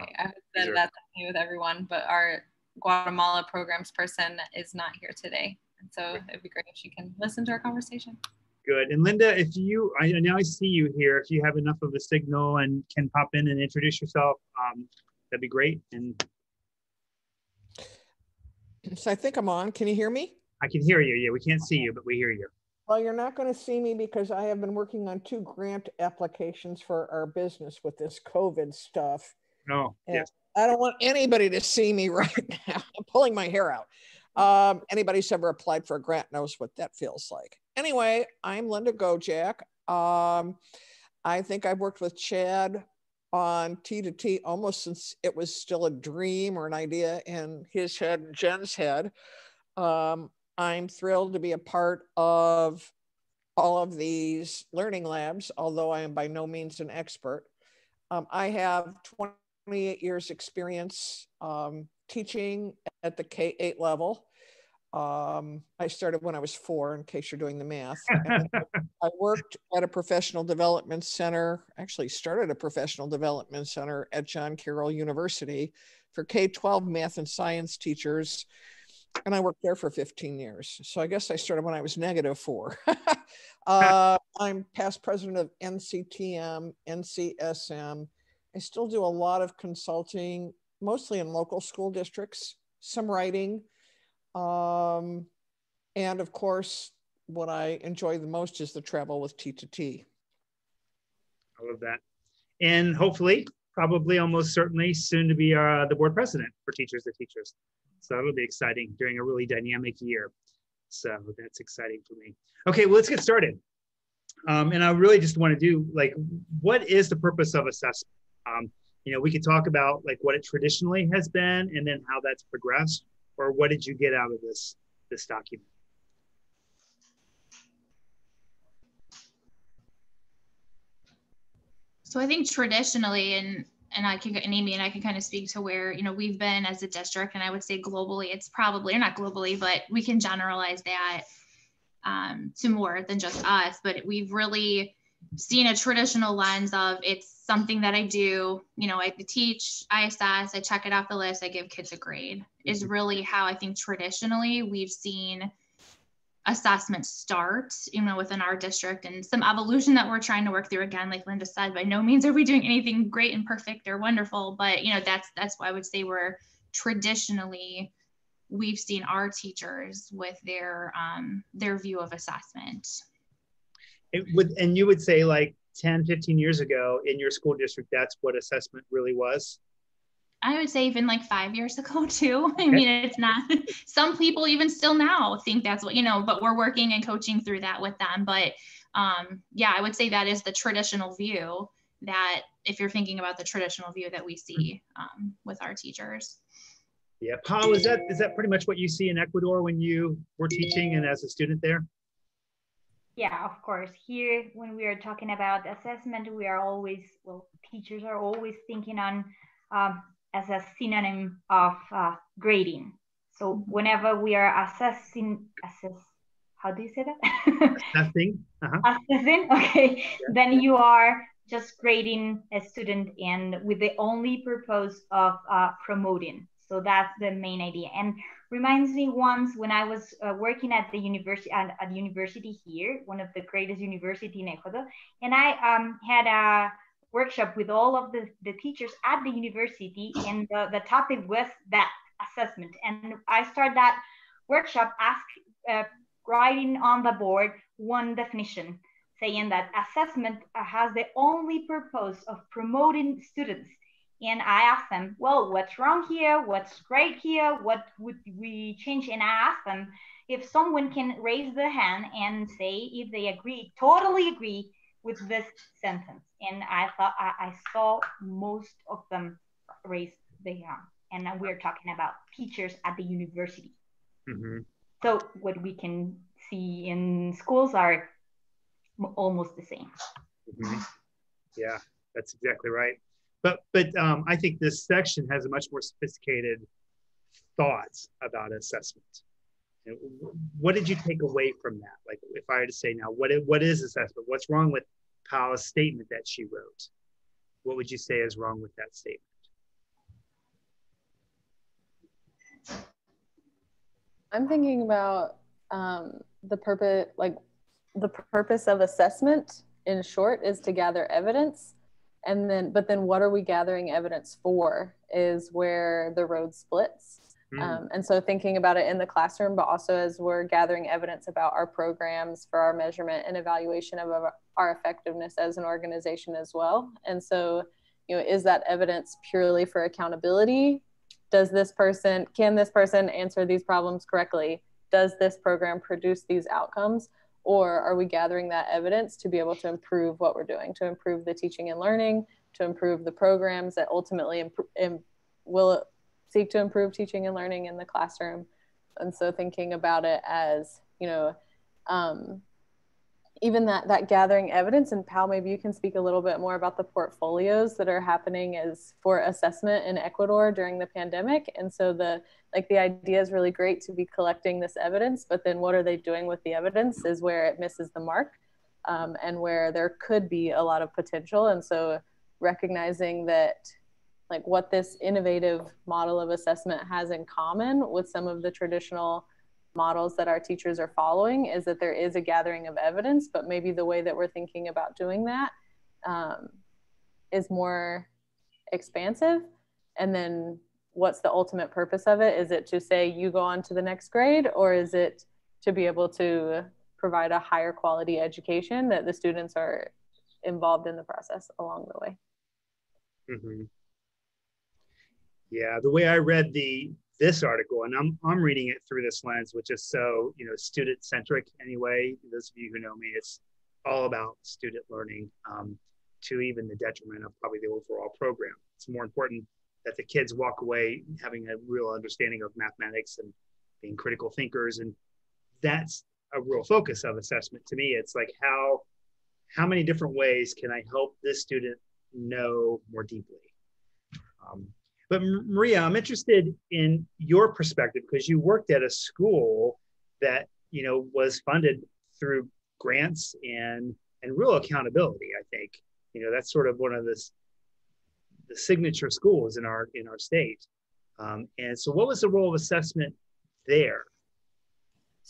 Okay, I said sure. that's okay with everyone, but our Guatemala programs person is not here today. And so it'd be great if she can listen to our conversation. Good. And Linda, if you, I now I see you here, if you have enough of a signal and can pop in and introduce yourself, um, that'd be great. And so I think I'm on. Can you hear me? I can hear you. Yeah, we can't see you, but we hear you. Well, you're not going to see me because I have been working on two grant applications for our business with this COVID stuff. No, oh, yes. I don't want anybody to see me right now. I'm pulling my hair out. Um, anybody who's ever applied for a grant knows what that feels like. Anyway, I'm Linda Gojak. Um, I think I've worked with Chad on T to T almost since it was still a dream or an idea in his head and Jen's head. Um, I'm thrilled to be a part of all of these learning labs, although I am by no means an expert. Um, I have 28 years experience um, teaching at the K-8 level. Um, I started when I was four, in case you're doing the math. I worked at a professional development center, actually started a professional development center at John Carroll University for K 12 math and science teachers and I worked there for 15 years. So I guess I started when I was negative four. uh, I'm past president of NCTM, NCSM. I still do a lot of consulting, mostly in local school districts, some writing. Um, and of course, what I enjoy the most is the travel with T to T. I love that. And hopefully, probably almost certainly soon to be uh, the board president for Teachers to Teachers. So that'll be exciting during a really dynamic year. So that's exciting for me. Okay, well, let's get started. Um, and I really just want to do like, what is the purpose of assessment? Um, you know, we could talk about like what it traditionally has been and then how that's progressed, or what did you get out of this this document? So I think traditionally, and and I can and Amy and I can kind of speak to where you know we've been as a district, and I would say globally, it's probably or not globally, but we can generalize that um, to more than just us. But we've really seen a traditional lens of it's something that I do. You know, I teach, I assess, I check it off the list, I give kids a grade. Is mm-hmm. really how I think traditionally we've seen assessment start, you know, within our district and some evolution that we're trying to work through again, like Linda said, by no means are we doing anything great and perfect or wonderful, but you know, that's, that's why I would say we're traditionally, we've seen our teachers with their, um, their view of assessment. It would, and you would say like 10, 15 years ago in your school district, that's what assessment really was? I would say even like five years ago too. I mean, it's not. Some people even still now think that's what you know, but we're working and coaching through that with them. But um, yeah, I would say that is the traditional view. That if you're thinking about the traditional view that we see um, with our teachers. Yeah, Paul, is that is that pretty much what you see in Ecuador when you were teaching and as a student there? Yeah, of course. Here, when we are talking about assessment, we are always well, teachers are always thinking on um, as a synonym of uh, grading. So whenever we are assessing, assess, how do you say that? Assessing. Uh-huh. Assessing. Okay. Yeah. Then you are just grading a student and with the only purpose of uh, promoting. So that's the main idea. And reminds me once when I was uh, working at the university at, at university here, one of the greatest university in Ecuador, and I um, had a workshop with all of the, the teachers at the university and the, the topic was that assessment and i started that workshop ask uh, writing on the board one definition saying that assessment has the only purpose of promoting students and i asked them well what's wrong here what's great here what would we change and i asked them if someone can raise their hand and say if they agree totally agree with this sentence. And I thought I, I saw most of them raise the hand. And we're talking about teachers at the university. Mm-hmm. So what we can see in schools are almost the same. Mm-hmm. Yeah, that's exactly right. But but um, I think this section has a much more sophisticated thoughts about assessment. What did you take away from that? Like, if I were to say now, what is, what is assessment? What's wrong with Paula's statement that she wrote? What would you say is wrong with that statement? I'm thinking about um, the purpose, like the purpose of assessment in short is to gather evidence. And then, but then what are we gathering evidence for is where the road splits. Mm. Um, and so thinking about it in the classroom, but also as we're gathering evidence about our programs for our measurement and evaluation of our effectiveness as an organization as well. And so, you know, is that evidence purely for accountability? Does this person, can this person answer these problems correctly? Does this program produce these outcomes? Or are we gathering that evidence to be able to improve what we're doing, to improve the teaching and learning, to improve the programs that ultimately imp- Im- will seek to improve teaching and learning in the classroom? And so thinking about it as, you know, um, even that that gathering evidence and Pal, maybe you can speak a little bit more about the portfolios that are happening as for assessment in Ecuador during the pandemic. And so the like the idea is really great to be collecting this evidence, but then what are they doing with the evidence is where it misses the mark um, and where there could be a lot of potential. And so recognizing that like what this innovative model of assessment has in common with some of the traditional models that our teachers are following is that there is a gathering of evidence, but maybe the way that we're thinking about doing that um, is more expansive. And then what's the ultimate purpose of it? Is it to say you go on to the next grade, or is it to be able to provide a higher quality education that the students are involved in the process along the way? Mm-hmm. Yeah, the way I read the this article, and I'm I'm reading it through this lens, which is so you know student centric anyway. Those of you who know me, it's all about student learning, um, to even the detriment of probably the overall program. It's more important that the kids walk away having a real understanding of mathematics and being critical thinkers, and that's a real focus of assessment to me. It's like how how many different ways can I help this student know more deeply? Um, but Maria, I'm interested in your perspective because you worked at a school that you know was funded through grants and and real accountability. I think you know that's sort of one of the the signature schools in our in our state. Um, and so, what was the role of assessment there?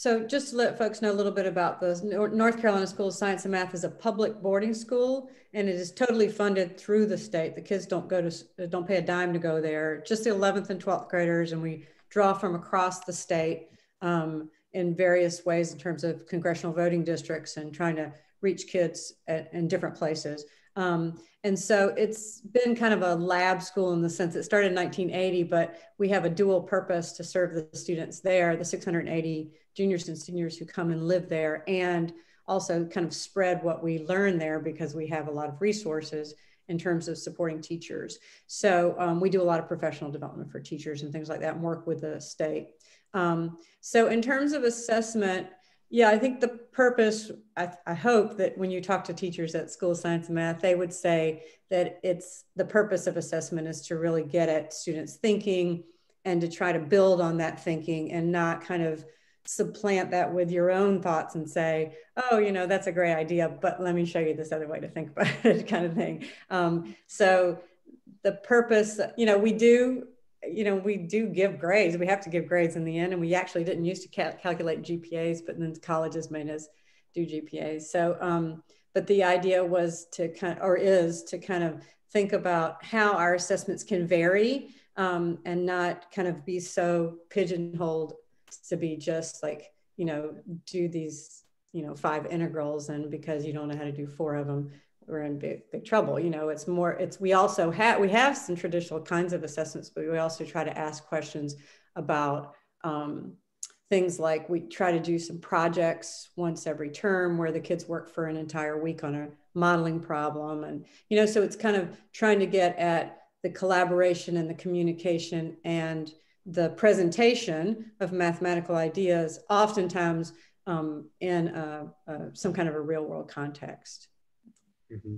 So just to let folks know a little bit about the North Carolina School of Science and Math is a public boarding school and it is totally funded through the state. The kids don't go to, don't pay a dime to go there, just the 11th and 12th graders. And we draw from across the state um, in various ways in terms of congressional voting districts and trying to reach kids at, in different places. Um, and so it's been kind of a lab school in the sense it started in 1980, but we have a dual purpose to serve the students there, the 680 juniors and seniors who come and live there, and also kind of spread what we learn there because we have a lot of resources in terms of supporting teachers. So um, we do a lot of professional development for teachers and things like that and work with the state. Um, so in terms of assessment, yeah, I think the purpose, I, I, hope that when you talk to teachers at School of Science and Math, they would say that it's the purpose of assessment is to really get at students' thinking and to try to build on that thinking and not kind of supplant that with your own thoughts and say, oh, you know, that's a great idea, but let me show you this other way to think about it, kind of thing. Um, so the purpose, you know, we do, you know, we do give grades. We have to give grades in the end, and we actually didn't used to cal- calculate GPAs, but then colleges made us do GPAs. So, um, but the idea was to kind of, or is to kind of think about how our assessments can vary um, and not kind of be so pigeonholed to be just like you know do these you know five integrals and because you don't know how to do four of them we're in big, big trouble you know it's more it's we also have we have some traditional kinds of assessments but we also try to ask questions about um, things like we try to do some projects once every term where the kids work for an entire week on a modeling problem and you know so it's kind of trying to get at the collaboration and the communication and the presentation of mathematical ideas, oftentimes um, in some kind of a real world context. Mm-hmm.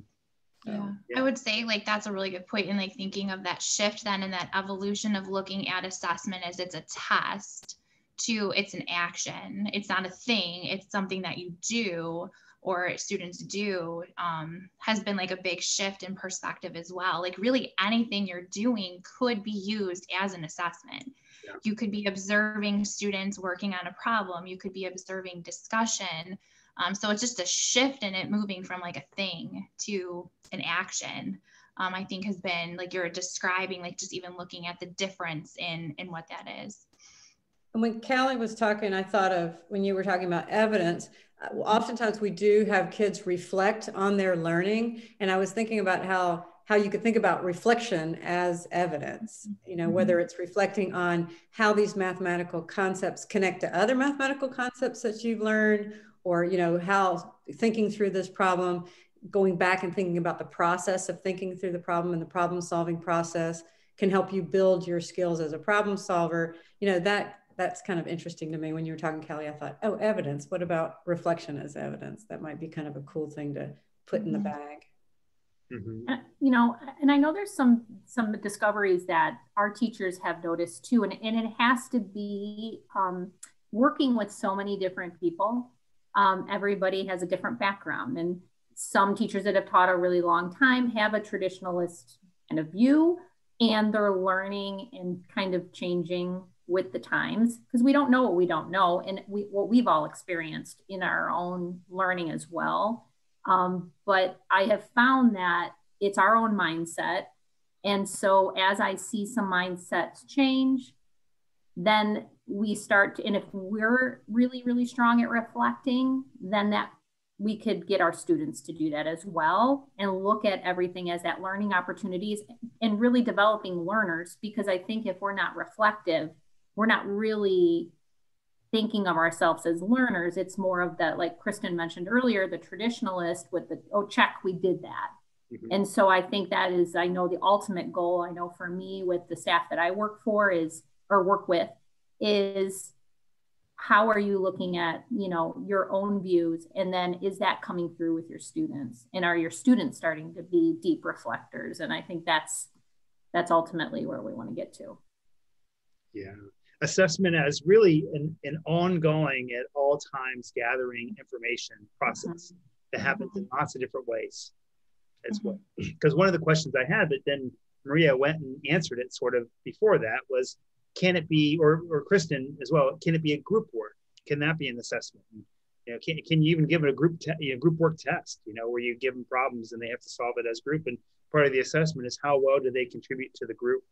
Yeah. yeah. I would say like that's a really good point in like thinking of that shift then and that evolution of looking at assessment as it's a test to it's an action. It's not a thing, it's something that you do or students do um, has been like a big shift in perspective as well. Like, really, anything you're doing could be used as an assessment. Yeah. You could be observing students working on a problem, you could be observing discussion. Um, so it's just a shift in it moving from like a thing to an action. Um, I think has been like you're describing, like just even looking at the difference in in what that is. And when Callie was talking, I thought of when you were talking about evidence, uh, oftentimes we do have kids reflect on their learning. And I was thinking about how how you could think about reflection as evidence, you know, whether mm-hmm. it's reflecting on how these mathematical concepts connect to other mathematical concepts that you've learned, or, you know, how thinking through this problem, going back and thinking about the process of thinking through the problem and the problem solving process can help you build your skills as a problem solver. You know, that that's kind of interesting to me when you were talking, Kelly. I thought, oh, evidence. What about reflection as evidence? That might be kind of a cool thing to put in the mm-hmm. bag. Mm-hmm. you know, and I know there's some some discoveries that our teachers have noticed too, and, and it has to be um, working with so many different people. Um, everybody has a different background, and some teachers that have taught a really long time have a traditionalist kind of view, and they're learning and kind of changing with the times because we don't know what we don't know and we, what we've all experienced in our own learning as well um, but i have found that it's our own mindset. And so as i see some mindsets change then we start to, and if we're really really strong at reflecting then that we could get our students to do that as well and look at everything as that learning opportunities and really developing learners. Because i think if we're not reflective we're not really thinking of ourselves as learners. It's more of that, like Kristin mentioned earlier, the traditionalist with the, oh, check, we did that. Mm-hmm. And so I think that is, I know the ultimate goal, I know for me with the staff that I work for is, or work with, is how are you looking at, you know, your own views? And then is that coming through with your students? And are your students starting to be deep reflectors? And I think that's, that's ultimately where we want to get to. Yeah assessment as really an, an ongoing at all times gathering information process mm-hmm. that happens in lots of different ways as well. Because mm-hmm. one of the questions i had but then maria went and answered it sort of before that was can it be or, or kristen as well can it be a group work? Can that be an assessment? You know can, can you even give it a group te- you know, group work test you know where you give them problems and they have to solve it as group. And part of the assessment is how well do they contribute to the group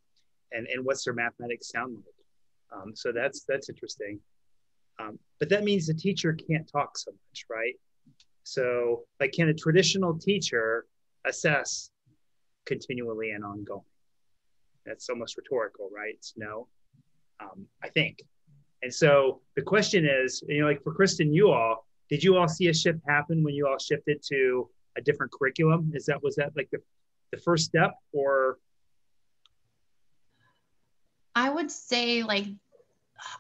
and, and what's their mathematics sound like um, so that's that's interesting. Um, but that means the teacher can't talk so much, right? So, like, can a traditional teacher assess continually and ongoing? That's almost rhetorical, right? no, um, I think. And so the question is, you know, like for Kristin, you all, did you all see a shift happen when you all shifted to a different curriculum? Is that was that like the the first step, or would say like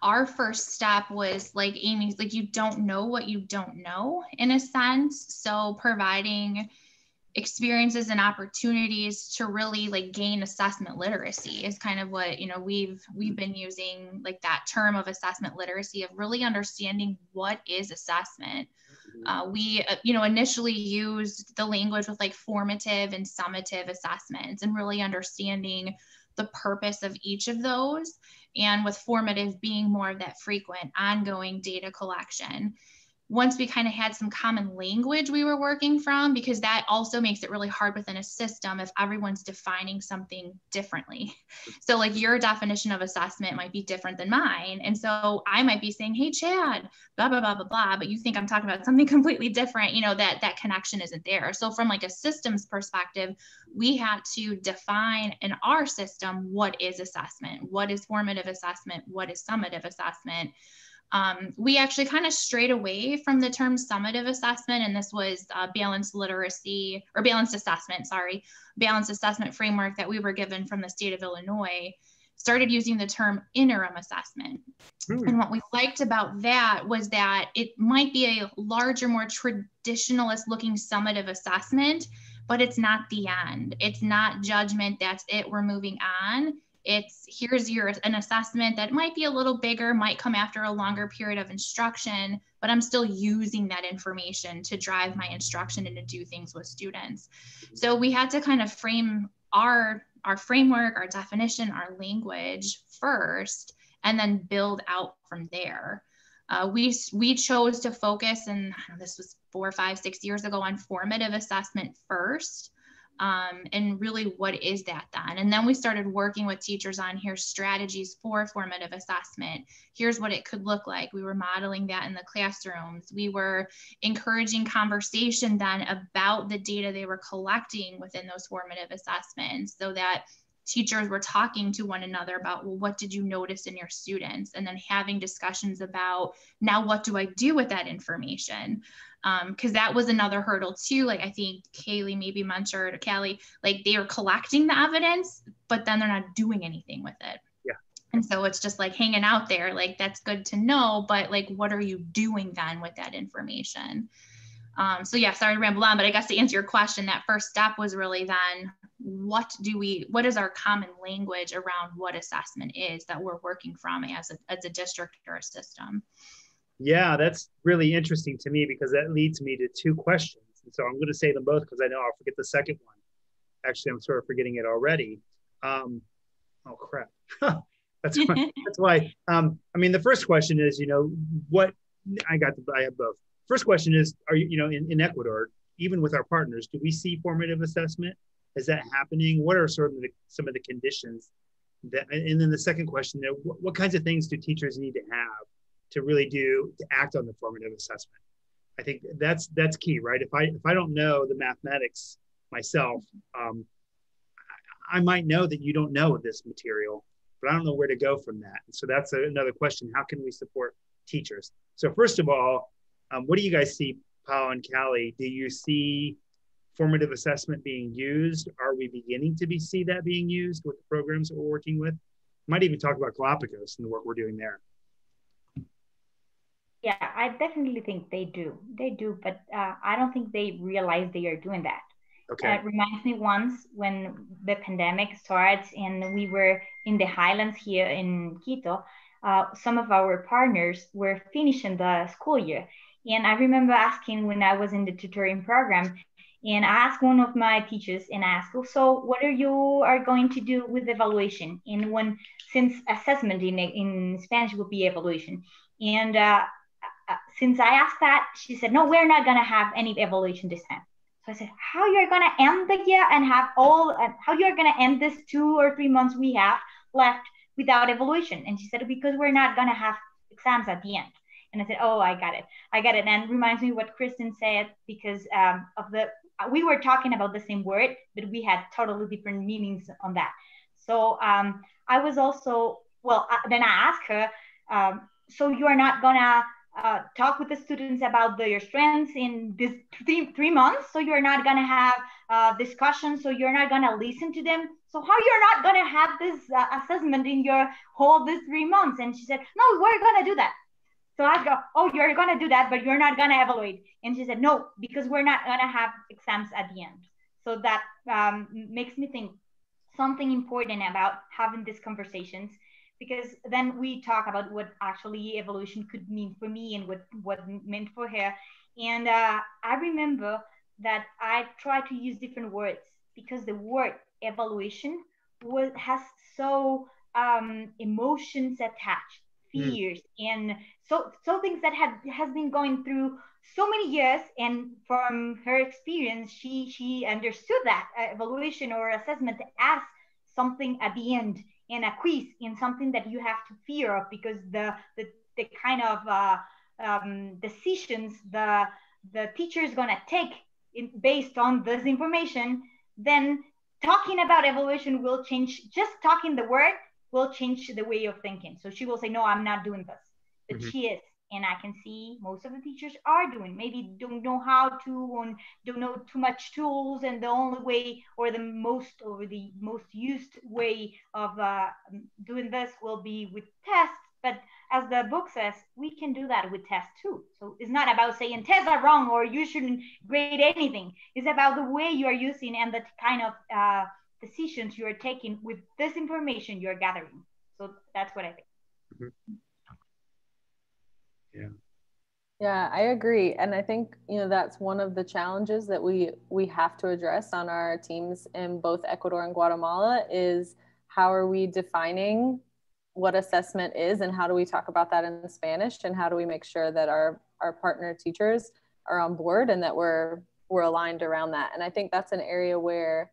our first step was like Amy's like you don't know what you don't know in a sense. So providing experiences and opportunities to really like gain assessment literacy is kind of what you know we've we've been using like that term of assessment literacy of really understanding what is assessment uh, we uh, you know initially used the language with like formative and summative assessments and really understanding the purpose of each of those and with formative being more of that frequent ongoing data collection once we kind of had some common language we were working from, because that also makes it really hard within a system if everyone's defining something differently. So, like your definition of assessment might be different than mine. And so I might be saying, Hey, Chad, blah, blah, blah, blah, blah, but you think I'm talking about something completely different, you know, that that connection isn't there. So, from like a systems perspective, we had to define in our system what is assessment, what is formative assessment, what is summative assessment um, we actually kind of strayed away from the term summative assessment, and this was uh, balanced literacy or balanced assessment, sorry, balanced assessment framework that we were given from the state of Illinois. Started using the term interim assessment. Mm. And what we liked about that was that it might be a larger, more traditionalist looking summative assessment, but it's not the end. It's not judgment, that's it, we're moving on it's here's your an assessment that might be a little bigger might come after a longer period of instruction but i'm still using that information to drive my instruction and to do things with students. So we had to kind of frame our our framework our definition our language first and then build out from there. Uh, we we chose to focus and this was four five six years ago on formative assessment first um, and really what is that then? And then we started working with teachers on here's strategies for formative assessment. Here's what it could look like. We were modeling that in the classrooms. We were encouraging conversation then about the data they were collecting within those formative assessments so that teachers were talking to one another about well what did you notice in your students? And then having discussions about now what do i do with that information because um, that was another hurdle too. Like I think Kaylee maybe mentioned or Callie, like they are collecting the evidence, but then they're not doing anything with it. Yeah. And so it's just like hanging out there. Like that's good to know, but like what are you doing then with that information? Um, so yeah, sorry to ramble on, but I guess to answer your question, that first step was really then what do we what is our common language around what assessment is that we're working from as a, as a district or a system yeah, that's really interesting to me because that leads me to two questions. And so I'm going to say them both because I know I'll forget the second one. Actually, I'm sort of forgetting it already. Um, oh crap. that's why. that's why. Um, I mean, the first question is, you know, what I got. The, I have both. First question is, are you, you know, in, in Ecuador, even with our partners, do we see formative assessment? Is that happening? What are sort of the, some of the conditions that? And then the second question, what, what kinds of things do teachers need to have to really do to act on the formative assessment. I think that's that's key, right? If I if I don't know the mathematics myself, um, I, I might know that you don't know this material, but I don't know where to go from that. So that's a, another question: How can we support teachers? So first of all, um, what do you guys see, Paul and Callie? Do you see formative assessment being used? Are we beginning to be see that being used with the programs that we're working with? Might even talk about Galapagos and the work we're doing there. Yeah, I definitely think they do. They do, but uh, I don't think they realize they are doing that. Okay. Uh, it reminds me once when the pandemic starts and we were in the highlands here in Quito. Uh, some of our partners were finishing the school year, and I remember asking when I was in the tutoring program, and I asked one of my teachers and I asked, oh, so what are you are going to do with evaluation? And when since assessment in in Spanish would be evaluation, and uh, uh, since I asked that, she said, no, we're not going to have any evaluation this time. So I said, how you're going to end the year and have all, how you're going to end this two or three months we have left without evaluation? And she said, because we're not going to have exams at the end. And I said, oh, I got it. I got it. And it reminds me what Kristin said because um, of the, we were talking about the same word, but we had totally different meanings on that. So um, I was also, well, uh, then I asked her, um, so you are not gonna uh, talk with the students about their strengths in this three, three months. So you're not going to have uh, discussion. So you're not going to listen to them. So how you're not going to have this uh, assessment in your whole this three months? And she said, no, we're going to do that. So I go, oh, you're going to do that, but you're not going to evaluate. And she said, no, because we're not going to have exams at the end. So that um, makes me think something important about having these conversations because then we talk about what actually evolution could mean for me and what what meant for her and uh, i remember that i try to use different words because the word evolution was has so um, emotions attached hmm. fears mm. and so so things that have has been going through so many years and from her experience she she understood that uh, evaluation or assessment as something at the end and a quiz in something that you have to fear of because the the, the kind of uh, um, decisions the the teacher is going to take in, based on this information then talking about evolution will change just talking the word will change the way of thinking. So she will say no i'm not doing this. But mm-hmm. she is and I can see most of the teachers are doing. Maybe don't know how to, and don't know too much tools, and the only way, or the most, or the most used way of uh, doing this will be with tests. But as the book says, we can do that with tests too. So it's not about saying tests are wrong or you shouldn't grade anything. It's about the way you are using and the kind of uh, decisions you are taking with this information you're gathering. So that's what I think. Mm-hmm. Yeah. Yeah, I agree. And I think, you know, that's one of the challenges that we we have to address on our teams in both Ecuador and Guatemala is how are we defining what assessment is and how do we talk about that in Spanish and how do we make sure that our our partner teachers are on board and that we're we're aligned around that. And I think that's an area where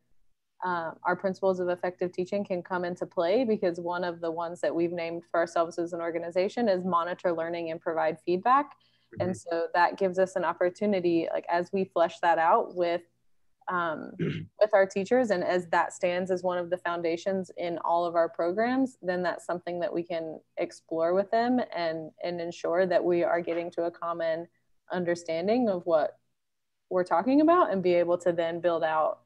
uh, our principles of effective teaching can come into play because one of the ones that we've named for ourselves as an organization is monitor learning and provide feedback. Mm-hmm. And so that gives us an opportunity, like as we flesh that out with um, with our teachers, and as that stands as one of the foundations in all of our programs, then that's something that we can explore with them and and ensure that we are getting to a common understanding of what we're talking about, and be able to then build out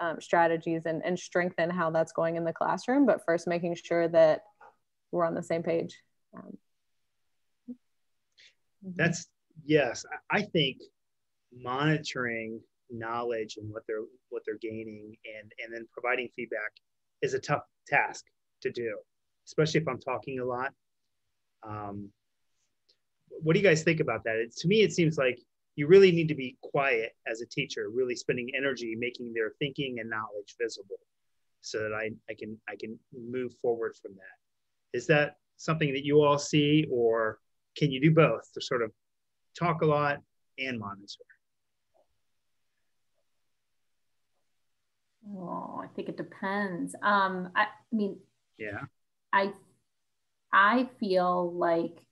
um, strategies and, and strengthen how that's going in the classroom, but first making sure that we're on the same page. Um, mm-hmm. that's yes. I think monitoring knowledge and what they're what they're gaining and and then providing feedback is a tough task to do, especially if I'm talking a lot. Um, what do you guys think about that? It, to me, it seems like you really need to be quiet as a teacher, really spending energy making their thinking and knowledge visible so that I, I can I can move forward from that. Is that something that you all see or can you do both to sort of talk a lot and monitor? Oh, I think it depends. Um, I, I mean, yeah, I I feel like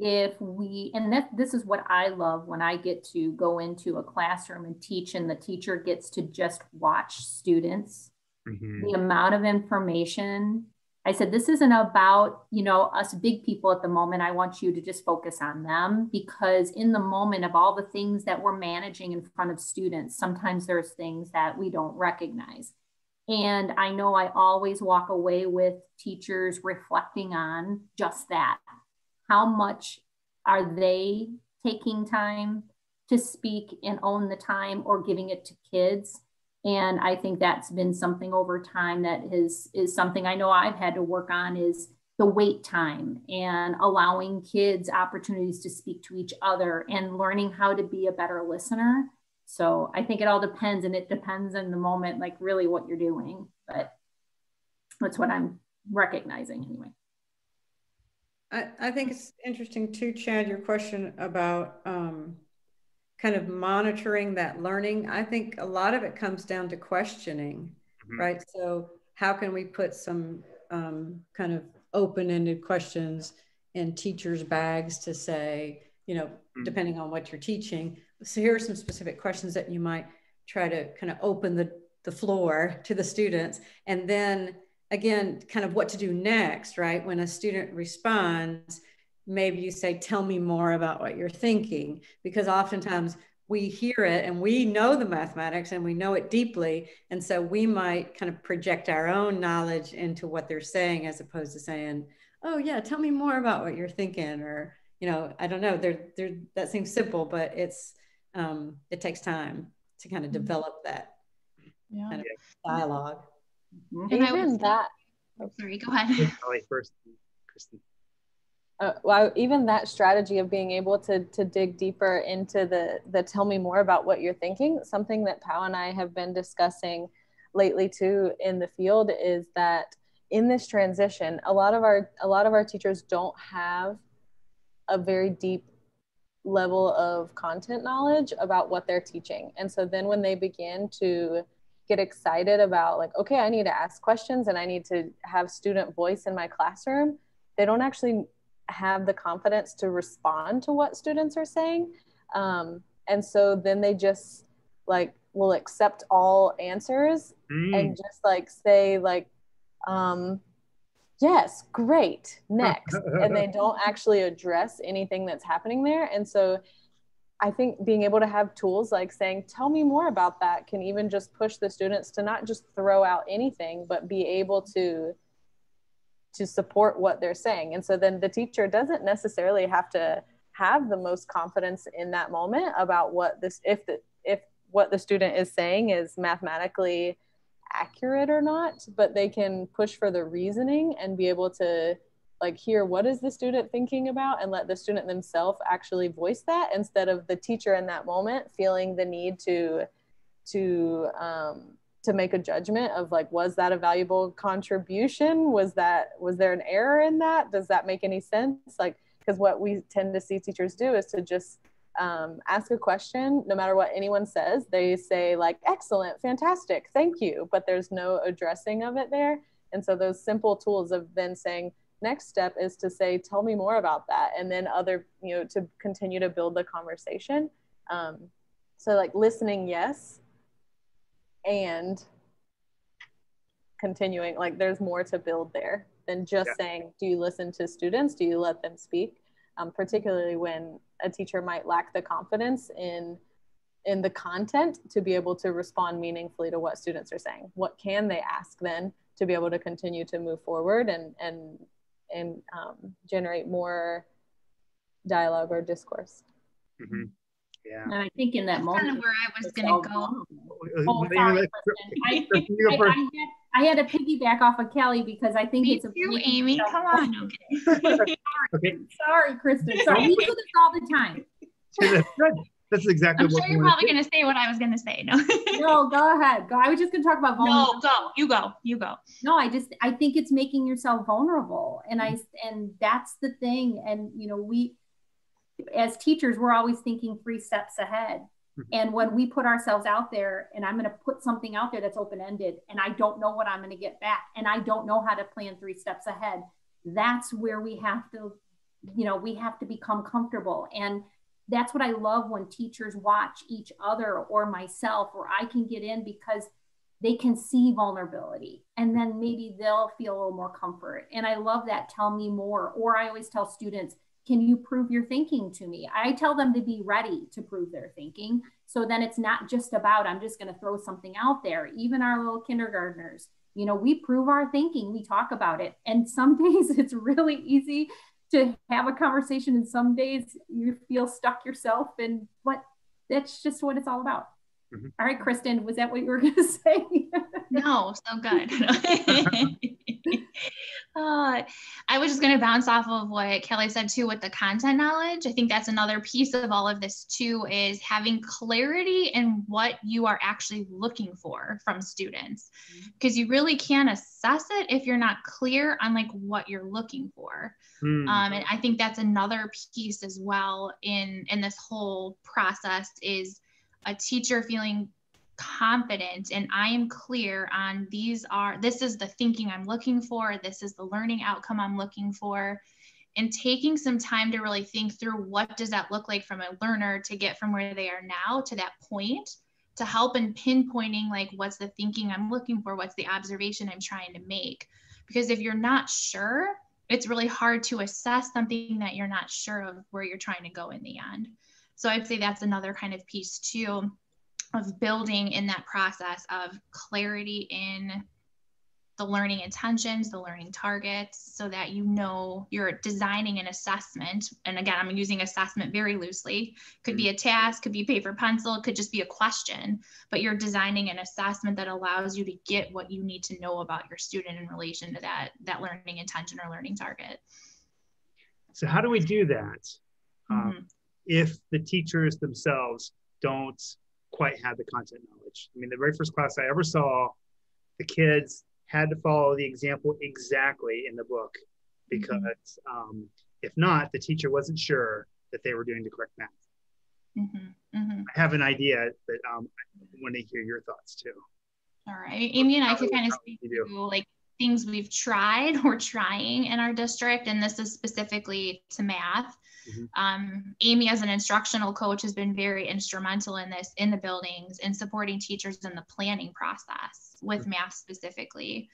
if we and that this is what i love when i get to go into a classroom and teach and the teacher gets to just watch students. Mm-hmm. the amount of information i said this isn't about you know us big people at the moment. I want you to just focus on them because in the moment of all the things that we're managing in front of students sometimes there's things that we don't recognize. And i know i always walk away with teachers reflecting on just that how much are they taking time to speak and own the time or giving it to kids? And i think that's been something over time that is is something i know i've had to work on is the wait time and allowing kids opportunities to speak to each other and learning how to be a better listener. So i think it all depends and it depends in the moment like really what you're doing but that's what i'm recognizing anyway I, I think it's interesting too, Chad, your question about um, kind of monitoring that learning. I think a lot of it comes down to questioning, mm-hmm. right? So, how can we put some um, kind of open ended questions in teachers' bags to say, you know, mm-hmm. depending on what you're teaching? So, here are some specific questions that you might try to kind of open the, the floor to the students and then again, kind of what to do next, right? When a student responds, maybe you say, Tell me more about what you're thinking, because oftentimes we hear it and we know the mathematics and we know it deeply. And so we might kind of project our own knowledge into what they're saying as opposed to saying, Oh, yeah, tell me more about what you're thinking. Or, you know, I don't know. There, there, that seems simple, but it's, um, it takes time to kind of mm-hmm. develop that yeah. kind of dialogue. Mm-hmm. even that. Oh, sorry, go ahead. first, Kristin. Uh, well, even that strategy of being able to to dig deeper into the the tell me more about what you're thinking, something that Pau and I have been discussing lately too in the field is that in this transition, a lot of our a lot of our teachers don't have a very deep level of content knowledge about what they're teaching. And so then when they begin to get excited about like okay i need to ask questions and i need to have student voice in my classroom they don't actually have the confidence to respond to what students are saying. Um, and so then they just like will accept all answers mm. and just like say like um, yes great next. And they don't actually address anything that's happening there. And so I think being able to have tools like saying, tell me more about that can even just push the students to not just throw out anything, but be able to to support what they're saying. And so then the teacher doesn't necessarily have to have the most confidence in that moment about what this if the if what the student is saying is mathematically accurate or not, but they can push for the reasoning and be able to like hear what is the student thinking about and let the student themselves actually voice that instead of the teacher in that moment feeling the need to to um, to make a judgment of like was that a valuable contribution? Was that was there an error in that? Does that make any sense? Like because what we tend to see teachers do is to just um, ask a question. No matter what anyone says they say like excellent fantastic thank you but there's no addressing of it there. And so those simple tools of then saying next step is to say tell me more about that and then other you know to continue to build the conversation. Um, so like listening yes and continuing like there's more to build there than just yeah. saying do you listen to students? Do you let them speak? Um, particularly when a teacher might lack the confidence in in the content to be able to respond meaningfully to what students are saying. What can they ask then to be able to continue to move forward and and and um, generate more dialogue or discourse mm-hmm. Yeah. And I think in that That's moment, kind of where I was going to go. Oh, sorry, I, I, I, had, I had to piggyback off of Kelly because I think Me it's a too, Amy. Come on. No, okay. Sorry, Kristin. Sorry, we do this all the time. That's good. That's exactly I'm what sure you're probably going to say what I was going to say. No. no, go ahead. Go. I was just going to talk about vulnerability. No, go. You go. You go. No, I just I think it's making yourself vulnerable, and I and that's the thing. And you know, we as teachers, we're always thinking three steps ahead. Mm-hmm. And when we put ourselves out there, and I'm going to put something out there that's open ended, and I don't know what I'm going to get back, and I don't know how to plan three steps ahead, that's where we have to, you know, we have to become comfortable. And that's what I love when teachers watch each other or myself, or I can get in because they can see vulnerability and then maybe they'll feel a little more comfort. And I love that. Tell me more. Or I always tell students, can you prove your thinking to me? I tell them to be ready to prove their thinking. So then it's not just about, I'm just going to throw something out there. Even our little kindergartners, you know, we prove our thinking, we talk about it. And some days it's really easy to have a conversation, and some days you feel stuck yourself. And what that's just what it's all about. Mm-hmm. All right, Kristin, was that what you were going to say? no, so good. uh, I was just going to bounce off of what Kelly said too with the content knowledge. I think that's another piece of all of this too is having clarity in what you are actually looking for from students because mm-hmm. you really can't assess it if you're not clear on like what you're looking for. Mm. Um, and I think that's another piece as well in in this whole process is a teacher feeling confident and I am clear on these are, this is the thinking I'm looking for, this is the learning outcome I'm looking for. And taking some time to really think through what does that look like from a learner to get from where they are now to that point to help in pinpointing like what's the thinking I'm looking for, what's the observation I'm trying to make. Because if you're not sure, it's really hard to assess something that you're not sure of where you're trying to go in the end. So I'd say that's another kind of piece too of building in that process of clarity in the learning intentions, the learning targets, so that you know you're designing an assessment. And again, I'm using assessment very loosely. Could be a task, could be paper pencil, could just be a question, but you're designing an assessment that allows you to get what you need to know about your student in relation to that, that learning intention or learning target. So how do we do that? Um, mm-hmm. Um, if the teachers themselves don't quite have the content knowledge. I mean, the very first class I ever saw, the kids had to follow the example exactly in the book because mm-hmm. um, if not, the teacher wasn't sure that they were doing the correct math. Mm-hmm. Mm-hmm. I have an idea, but um, I want to hear your thoughts too. All right, Amy and I could kind of speak to like things we've tried or trying in our district, and this is specifically to math. Mm-hmm. Um, Amy, as an instructional coach, has been very instrumental in this in the buildings and supporting teachers in the planning process with mm-hmm. math specifically.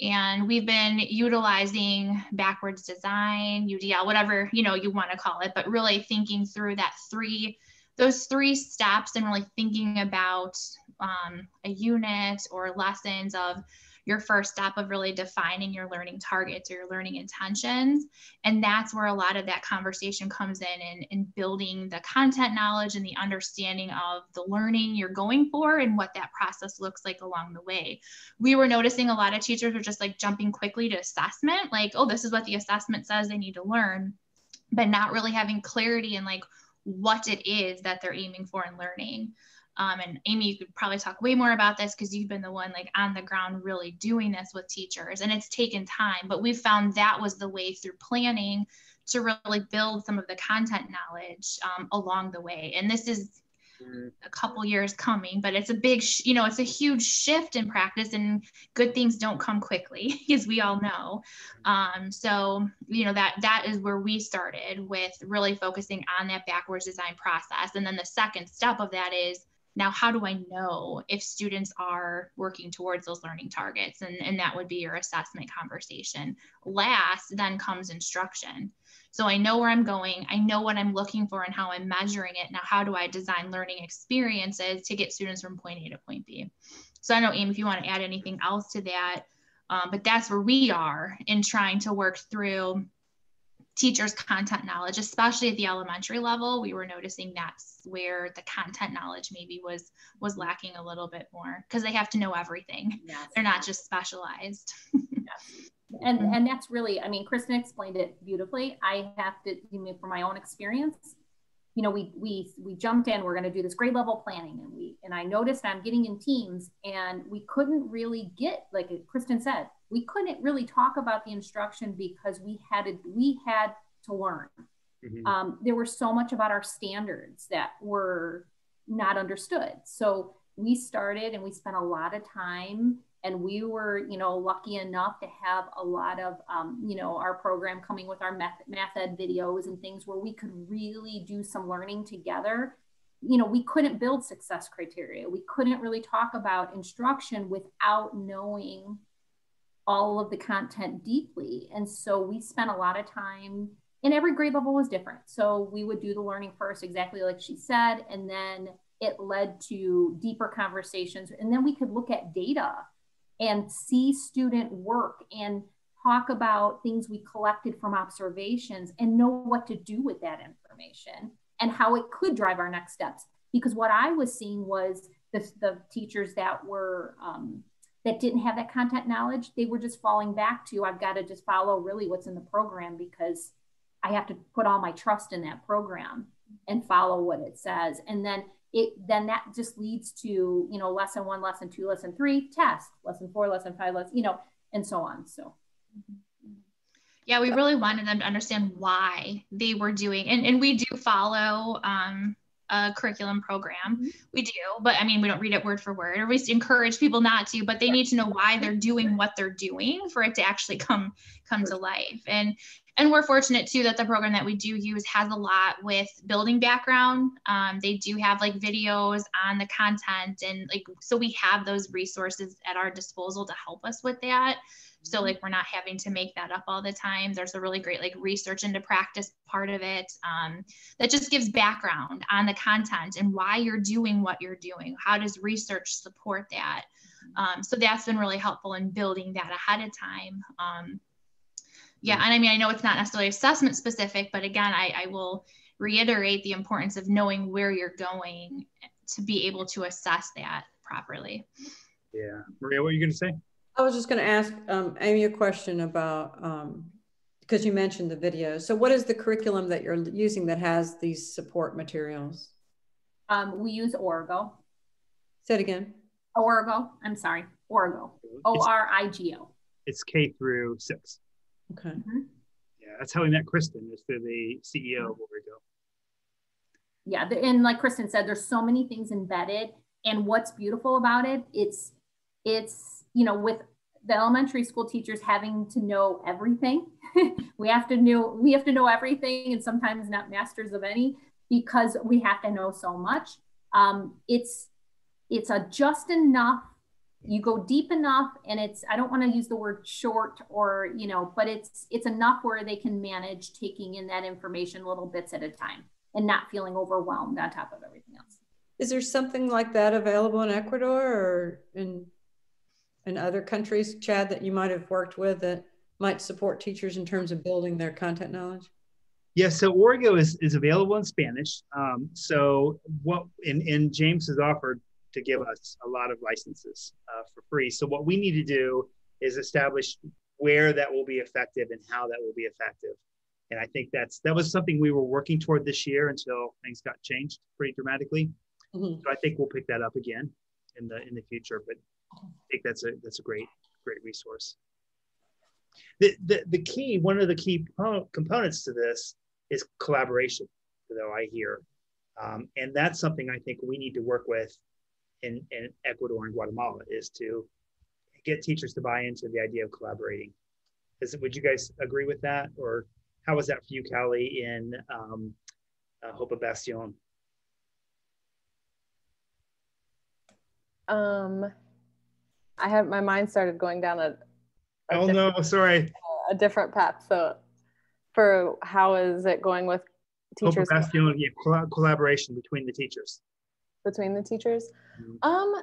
And we've been utilizing backwards design, UDL, whatever you know you want to call it, but really thinking through that three, those three steps, and really thinking about um, a unit or lessons of your first step of really defining your learning targets or your learning intentions. And that's where a lot of that conversation comes in and, and building the content knowledge and the understanding of the learning you're going for and what that process looks like along the way. We were noticing a lot of teachers are just like jumping quickly to assessment, like, oh, this is what the assessment says they need to learn, but not really having clarity in like what it is that they're aiming for in learning. Um, and Amy, you could probably talk way more about this because you've been the one like on the ground really doing this with teachers, and it's taken time. But we found that was the way through planning to really build some of the content knowledge um, along the way. And this is a couple years coming, but it's a big, you know, it's a huge shift in practice, and good things don't come quickly, as we all know. Um, so, you know, that that is where we started with really focusing on that backwards design process, and then the second step of that is now how do i know if students are working towards those learning targets? And, and that would be your assessment conversation. Last then comes instruction. So i know where i'm going. I know what i'm looking for and how i'm measuring it. Now how do i design learning experiences to get students from point a to point b? So i know amy if you want to add anything else to that um, but that's where we are in trying to work through teachers content knowledge especially at the elementary level we were noticing that's where the content knowledge maybe was was lacking a little bit more because they have to know everything yes. they're not just specialized yes. and and that's really i mean kristin explained it beautifully i have to you mean from my own experience you know we we we jumped in we're going to do this grade level planning and we and i noticed i'm getting in teams and we couldn't really get like kristin said we couldn't really talk about the instruction because we had to, we had to learn. Mm-hmm. Um, there were so much about our standards that were not understood. So we started and we spent a lot of time and we were you know lucky enough to have a lot of um, you know our program coming with our math, math ed videos and things where we could really do some learning together you know we couldn't build success criteria we couldn't really talk about instruction without knowing all of the content deeply. And so we spent a lot of time, and every grade level was different. So we would do the learning first, exactly like she said, and then it led to deeper conversations. And then we could look at data and see student work and talk about things we collected from observations and know what to do with that information and how it could drive our next steps. Because what I was seeing was the, the teachers that were um, that didn't have that content knowledge, they were just falling back to I've got to just follow really what's in the program because I have to put all my trust in that program and follow what it says. And then it then that just leads to, you know, lesson one, lesson two, lesson three, test, lesson four, lesson five, lesson, you know, and so on. So yeah, we really wanted them to understand why they were doing and, and we do follow um a curriculum program. Mm-hmm. We do, but I mean, we don't read it word for word, or we encourage people not to, but they need to know why they're doing what they're doing for it to actually come come to life. And and we're fortunate too that the program that we do use has a lot with building background. Um, they do have like videos on the content, and like so we have those resources at our disposal to help us with that. So mm-hmm. like we're not having to make that up all the time. There's a really great like research into practice part of it um, that just gives background on the content and why you're doing what you're doing. How does research support that? Mm-hmm. Um, so that's been really helpful in building that ahead of time. Um, yeah, mm-hmm. and I mean I know it's not necessarily assessment specific, but again I, I will reiterate the importance of knowing where you're going to be able to assess that properly. Yeah, Maria, what are you going to say? I was just going to ask um, Amy a question about um, because you mentioned the video. So, what is the curriculum that you're using that has these support materials? Um, we use Origo. Say it again. Origo. I'm sorry, Origo. O R I G O. It's K through six. Okay. Mm-hmm. Yeah, that's how we met Kristin. Is through the CEO of Origo. Yeah, and like Kristin said, there's so many things embedded, and what's beautiful about it, it's it's you know with the elementary school teachers having to know everything we have to know we have to know everything and sometimes not masters of any because we have to know so much um, it's it's a just enough you go deep enough and it's i don't want to use the word short or you know but it's it's enough where they can manage taking in that information little bits at a time and not feeling overwhelmed on top of everything else is there something like that available in ecuador or in in other countries, Chad, that you might have worked with that might support teachers in terms of building their content knowledge? Yes, yeah, so Origo is, is available in Spanish. Um, so what and, and James has offered to give us a lot of licenses uh, for free. So what we need to do is establish where that will be effective and how that will be effective. And I think that's that was something we were working toward this year until things got changed pretty dramatically. Mm-hmm. So I think we'll pick that up again in the in the future. But I think that's a that's a great great resource. The, the, the key, one of the key components to this is collaboration, though I hear. Um, and that's something I think we need to work with in, in Ecuador and Guatemala is to get teachers to buy into the idea of collaborating. Is, would you guys agree with that? Or how was that for you, Callie, in um, uh, Hope of Bastion? Um, I have my mind started going down a. a oh no! Sorry. A different path. So, for how is it going with teachers? Hope of Bastion, yeah, collaboration between the teachers. Between the teachers. Um,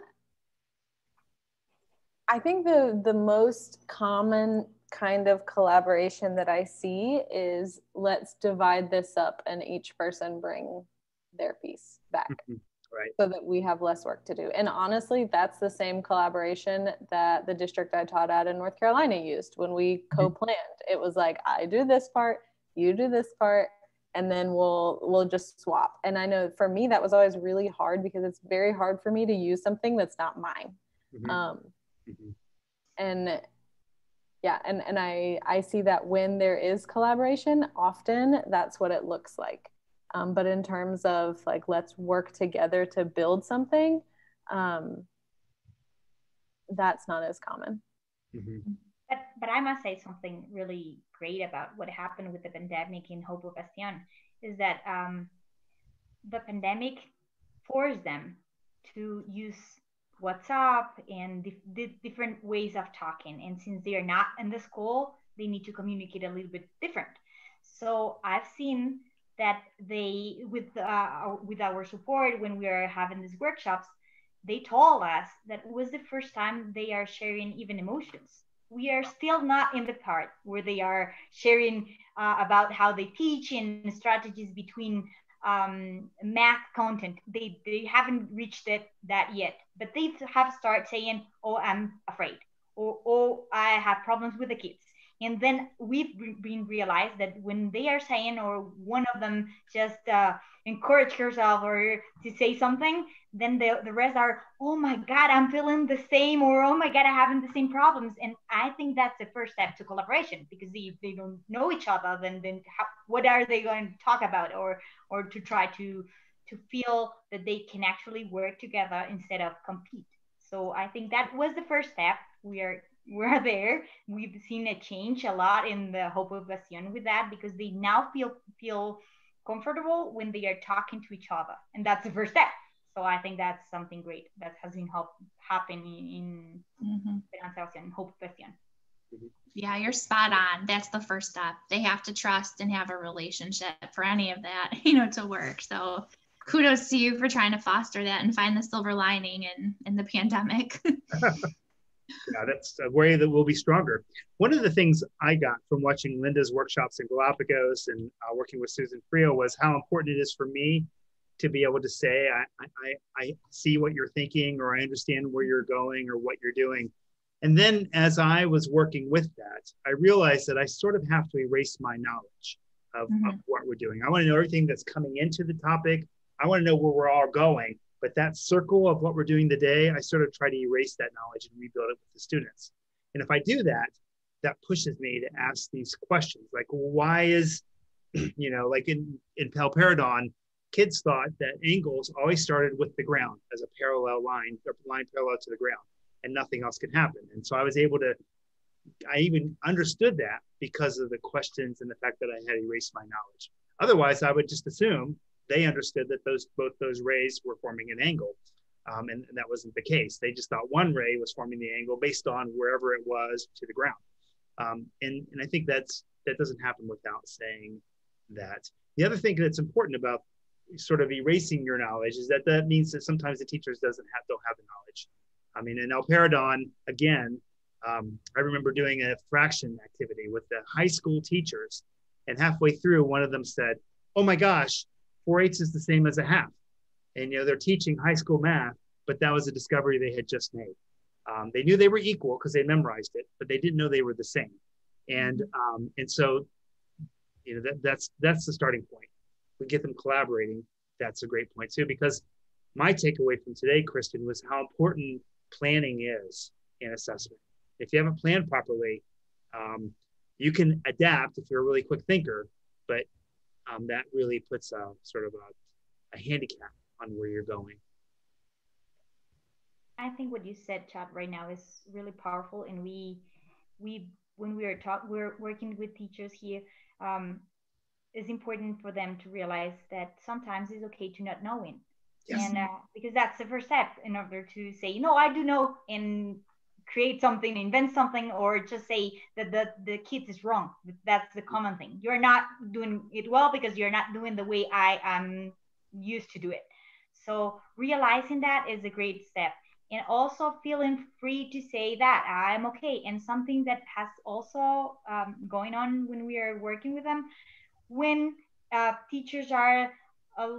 I think the the most common kind of collaboration that I see is let's divide this up and each person bring their piece back. Mm-hmm. Right. So that we have less work to do. And honestly, that's the same collaboration that the district I taught at in North Carolina used when we mm-hmm. co-planned. It was like I do this part, you do this part, and then we'll we'll just swap. And I know for me that was always really hard because it's very hard for me to use something that's not mine. Mm-hmm. Um, mm-hmm. and yeah and and i i see that when there is collaboration often that's what it looks like um, but in terms of like let's work together to build something um, that's not as common mm-hmm. But but i must say something really great about what happened with the pandemic in hope of bastion is that um, the pandemic forced them to use WhatsApp and different ways of talking. And since they are not in the school, they need to communicate a little bit different. So I've seen that they, with uh, with our support when we are having these workshops, they told us that it was the first time they are sharing even emotions. We are still not in the part where they are sharing uh, about how they teach and strategies between um, math content. They they haven't reached it that yet, but they have started saying, "Oh, I'm afraid," or "Oh, I have problems with the kids." And then we've been realized that when they are saying, or one of them just uh, encourage herself or to say something, then the, the rest are, oh my God, I'm feeling the same, or oh my God, I'm having the same problems. And I think that's the first step to collaboration because if they don't know each other, then, then how, what are they going to talk about or, or to try to, to feel that they can actually work together instead of compete. So I think that was the first step. We are we're there. We've seen a change a lot in the Hope of Bastion with that because they now feel feel comfortable when they are talking to each other, and that's the first step. So I think that's something great that has been help happening in mm-hmm. and Hope Bastion. Yeah, you're spot on. That's the first step. They have to trust and have a relationship for any of that, you know, to work. So kudos to you for trying to foster that and find the silver lining in in the pandemic. yeah, that's a way that we'll be stronger. One of the things I got from watching Linda's workshops in Galapagos and uh, working with Susan Frio was how important it is for me to be able to say, I, I, I see what you're thinking, or I understand where you're going, or what you're doing. And then as I was working with that, I realized that I sort of have to erase my knowledge of, mm-hmm. of what we're doing. I want to know everything that's coming into the topic. I want to know where we're all going. But that circle of what we're doing today, I sort of try to erase that knowledge and rebuild it with the students. And if I do that, that pushes me to ask these questions like, why is, you know, like in, in El Paredon, kids thought that angles always started with the ground as a parallel line, a line parallel to the ground, and nothing else could happen. And so I was able to, I even understood that because of the questions and the fact that I had erased my knowledge. Otherwise, I would just assume they understood that those both those rays were forming an angle. Um, and, and, that wasn't the case. They just thought one ray was forming the angle based on wherever it was to the ground. Um, and, and I think that's that doesn't happen without saying that. The other thing that's important about sort of erasing your knowledge is that that means that sometimes the teachers doesn't have don't have the knowledge. I mean, in El Paredon, again, um, I remember doing a fraction activity with the high school teachers, and halfway through, one of them said, "Oh my gosh, 4/8 is the same as a half," and you know they're teaching high school math, but that was a discovery they had just made. Um, they knew they were equal because they memorized it, but they didn't know they were the same, and um, and so, you know that that's that's the starting point. We get them collaborating. That's a great point too, because my takeaway from today, Kristin, was how important planning is in assessment. If you haven't planned properly, um, you can adapt if you're a really quick thinker, but um, that really puts a sort of a, a handicap on where you're going. I think what you said, Chad, right now is really powerful, and we we when we are talk we're working with teachers here. Um, it's important for them to realize that sometimes it's okay to not knowing yes. and uh, because that's the first step in order to say no i do know and create something invent something or just say that the, the kid is wrong. That's the common thing. You're not doing it well because you're not doing the way i am used to do it. So realizing that is a great step. And also feeling free to say that i'm okay. And something that has also um, going on when we are working with them when uh, teachers are uh,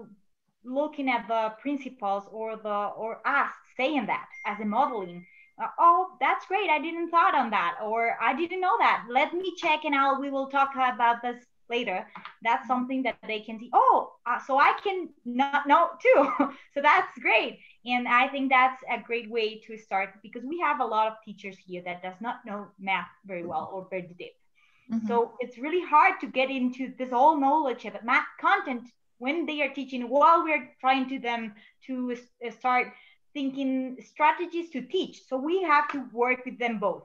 looking at the principals or the or us saying that as a modeling oh that's great. I didn't thought on that or i didn't know that. Let me check and i'll we will talk about this later. That's something that they can see. Oh uh, so i can not know too. So that's great. And i think that's a great way to start because we have a lot of teachers here that does not know math very well or very deep. Mm-hmm. so it's really hard to get into this whole knowledge of math content when they are teaching while we're trying to them to uh, start thinking strategies to teach so we have to work with them both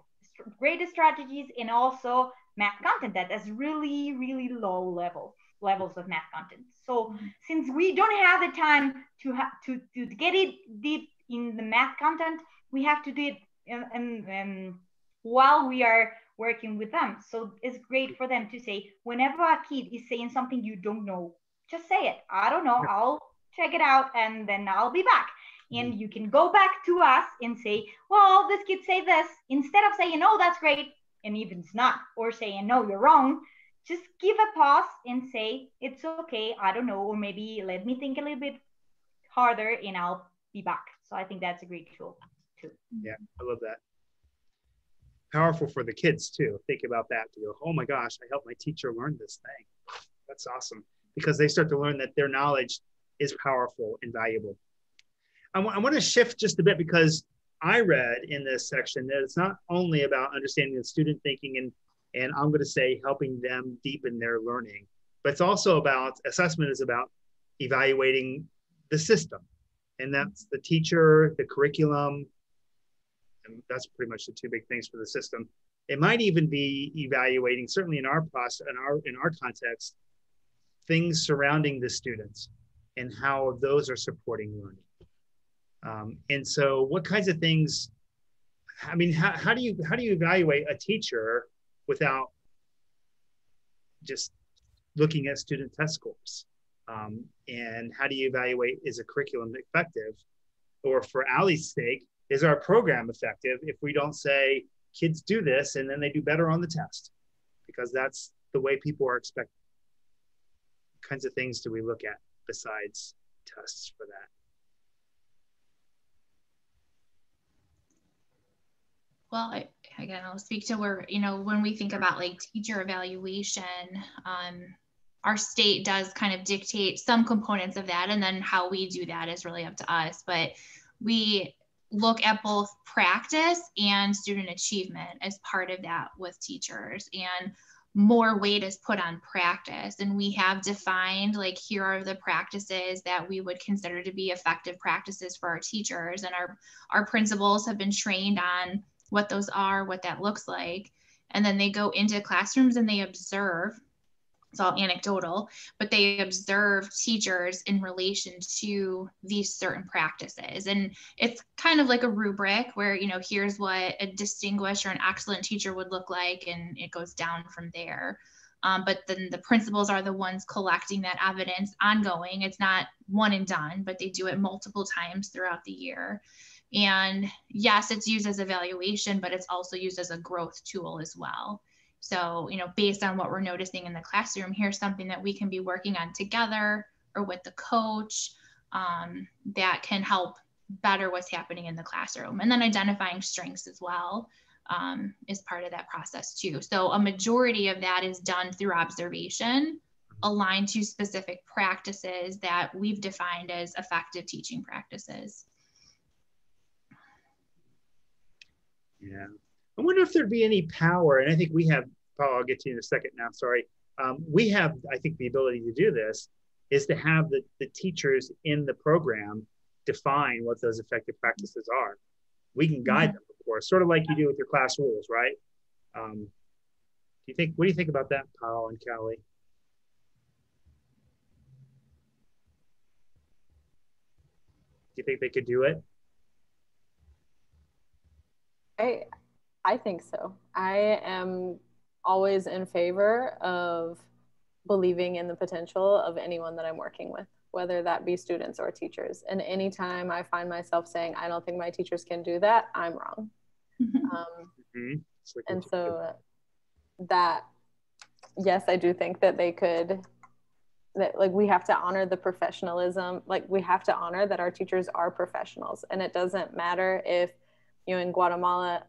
great strategies and also math content that is really really low level levels of math content so mm-hmm. since we don't have the time to have to, to get it deep in the math content we have to do it and, and while we are working with them so it's great for them to say whenever a kid is saying something you don't know just say it. I don't know. I'll check it out and then I'll be back. And mm-hmm. you can go back to us and say, well, this kid say this. Instead of saying, oh, that's great, and even it's not, or saying, no, you're wrong, just give a pause and say, it's okay. I don't know. Or maybe let me think a little bit harder and I'll be back. So I think that's a great tool too. Yeah, I love that. Powerful for the kids too. Think about that to go, oh my gosh, I helped my teacher learn this thing. That's awesome because they start to learn that their knowledge is powerful and valuable. I, w- I want to shift just a bit because I read in this section that it's not only about understanding the student thinking and and I'm going to say helping them deepen their learning, but it's also about assessment is about evaluating the system, and that's the teacher, the curriculum, and that's pretty much the two big things for the system. It might even be evaluating, certainly in our process, in our in our context, things surrounding the students and how those are supporting learning. Um, and so what kinds of things, I mean, how, how do you, how do you evaluate a teacher without just looking at student test scores? Um, and how do you evaluate is a curriculum effective? Or for Allie's sake, is our program effective if we don't say kids do this and then they do better on the test? Because that's the way people are expected kinds of things do we look at besides tests for that? Well, I, again, I'll speak to where, you know, when we think about like teacher evaluation, um, our state does kind of dictate some components of that. And then how we do that is really up to us. But we look at both practice and student achievement as part of that with teachers. And more weight is put on practice and we have defined like here are the practices that we would consider to be effective practices for our teachers and our our principals have been trained on what those are what that looks like and then they go into classrooms and they observe it's all anecdotal, but they observe teachers in relation to these certain practices. And it's kind of like a rubric where, you know, here's what a distinguished or an excellent teacher would look like, and it goes down from there. Um, but then the principals are the ones collecting that evidence ongoing. It's not one and done, but they do it multiple times throughout the year. And yes, it's used as evaluation, but it's also used as a growth tool as well. So, you know, based on what we're noticing in the classroom, here's something that we can be working on together or with the coach um, that can help better what's happening in the classroom. And then identifying strengths as well um, is part of that process too. So a majority of that is done through observation aligned to specific practices that we've defined as effective teaching practices. Yeah. I wonder if there'd be any power, and I think we have, Paul, I'll get to you in a second now, sorry. Um, we have, I think, the ability to do this is to have the, the teachers in the program define what those effective practices are. We can guide mm-hmm. them, of course, sort of like you do with your class rules, right? Um, do you think, what do you think about that, Paul and Callie? Do you think they could do it? I I think so. I am always in favor of believing in the potential of anyone that I'm working with, whether that be students or teachers. And anytime I find myself saying, I don't think my teachers can do that, I'm wrong. Mm-hmm. Um, mm-hmm. and so that, yes, I do think that they could that like we have to honor the professionalism like we have to honor that our teachers are professionals and it doesn't matter if you know in guatemala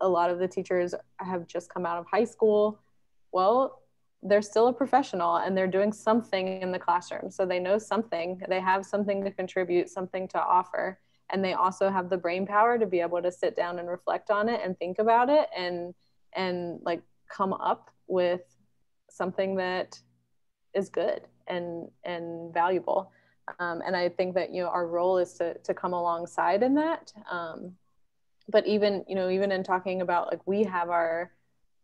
a, lot of the teachers have just come out of high school well they're still a professional and they're doing something in the classroom so they know something they have something to contribute something to offer and they also have the brain power to be able to sit down and reflect on it and think about it and and like come up with something that is good and and valuable. Um, and I think that you know our role is to to come alongside in that. Um, but even you know even in talking about like we have our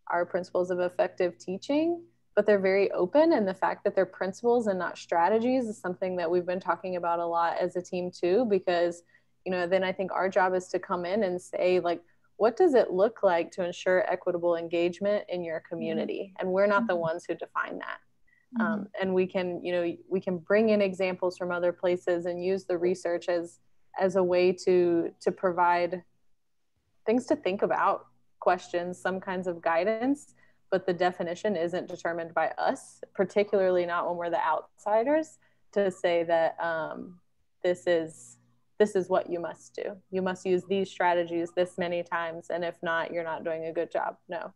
our principles of effective teaching but they're very open and the fact that they're principles and not strategies is something that we've been talking about a lot as a team too because you know then i think our job is to come in and say like what does it look like to ensure equitable engagement in your community and we're not the mm-hmm. ones who define that um, mm-hmm. and we can you know we can bring in examples from other places and use the research as as a way to to provide things to think about questions some kinds of guidance but the definition isn't determined by us particularly not when we're the outsiders to say that um, this is this is what you must do. You must use these strategies this many times and if not you're not doing a good job. No.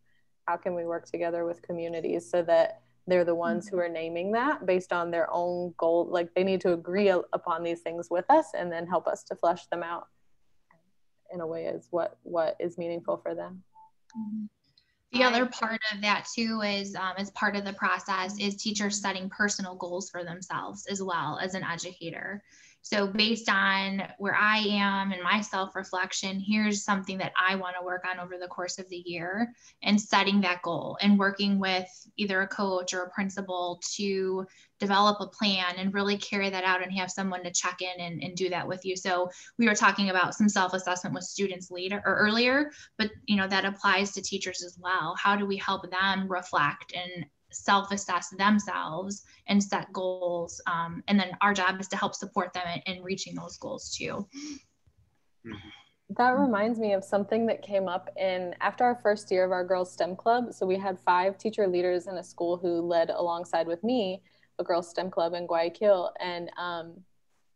How can we work together with communities so that they're the ones who are naming that based on their own goal? Like they need to agree upon these things with us and then help us to flesh them out in a way is what what is meaningful for them. The other part of that too is um, as part of the process is teachers setting personal goals for themselves as well as an educator so, based on where I am and my self reflection, here's something that I want to work on over the course of the year and setting that goal and working with either a coach or a principal to develop a plan and really carry that out and have someone to check in and, and do that with you. So, we were talking about some self assessment with students later or earlier, but you know, that applies to teachers as well. How do we help them reflect and self assess themselves and set goals. Um, and then our job is to help support them in, in reaching those goals too. That reminds me of something that came up in after our first year of our girls STEM club. So we had five teacher leaders in a school who led alongside with me a girls STEM club in Guayaquil. And um,